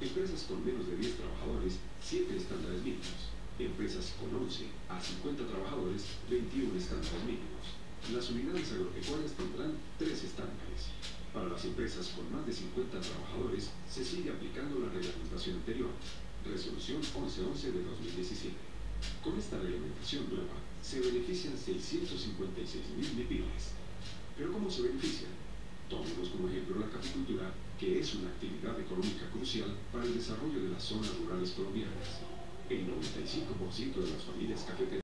Empresas con menos de 10 trabajadores, 7 estándares mínimos. Empresas con 11 a 50 trabajadores, 21 estándares mínimos. Las unidades agropecuarias tendrán 3 estándares. Para las empresas con más de 50 trabajadores, se sigue aplicando la reglamentación anterior, Resolución 1111 de 2017. Con esta reglamentación nueva, se benefician 656.000 MIPIMES. ¿Pero cómo se benefician? Tomemos como ejemplo la capicultura que es una actividad económica crucial para el desarrollo de las zonas rurales colombianas. El 95% de las familias cafeteras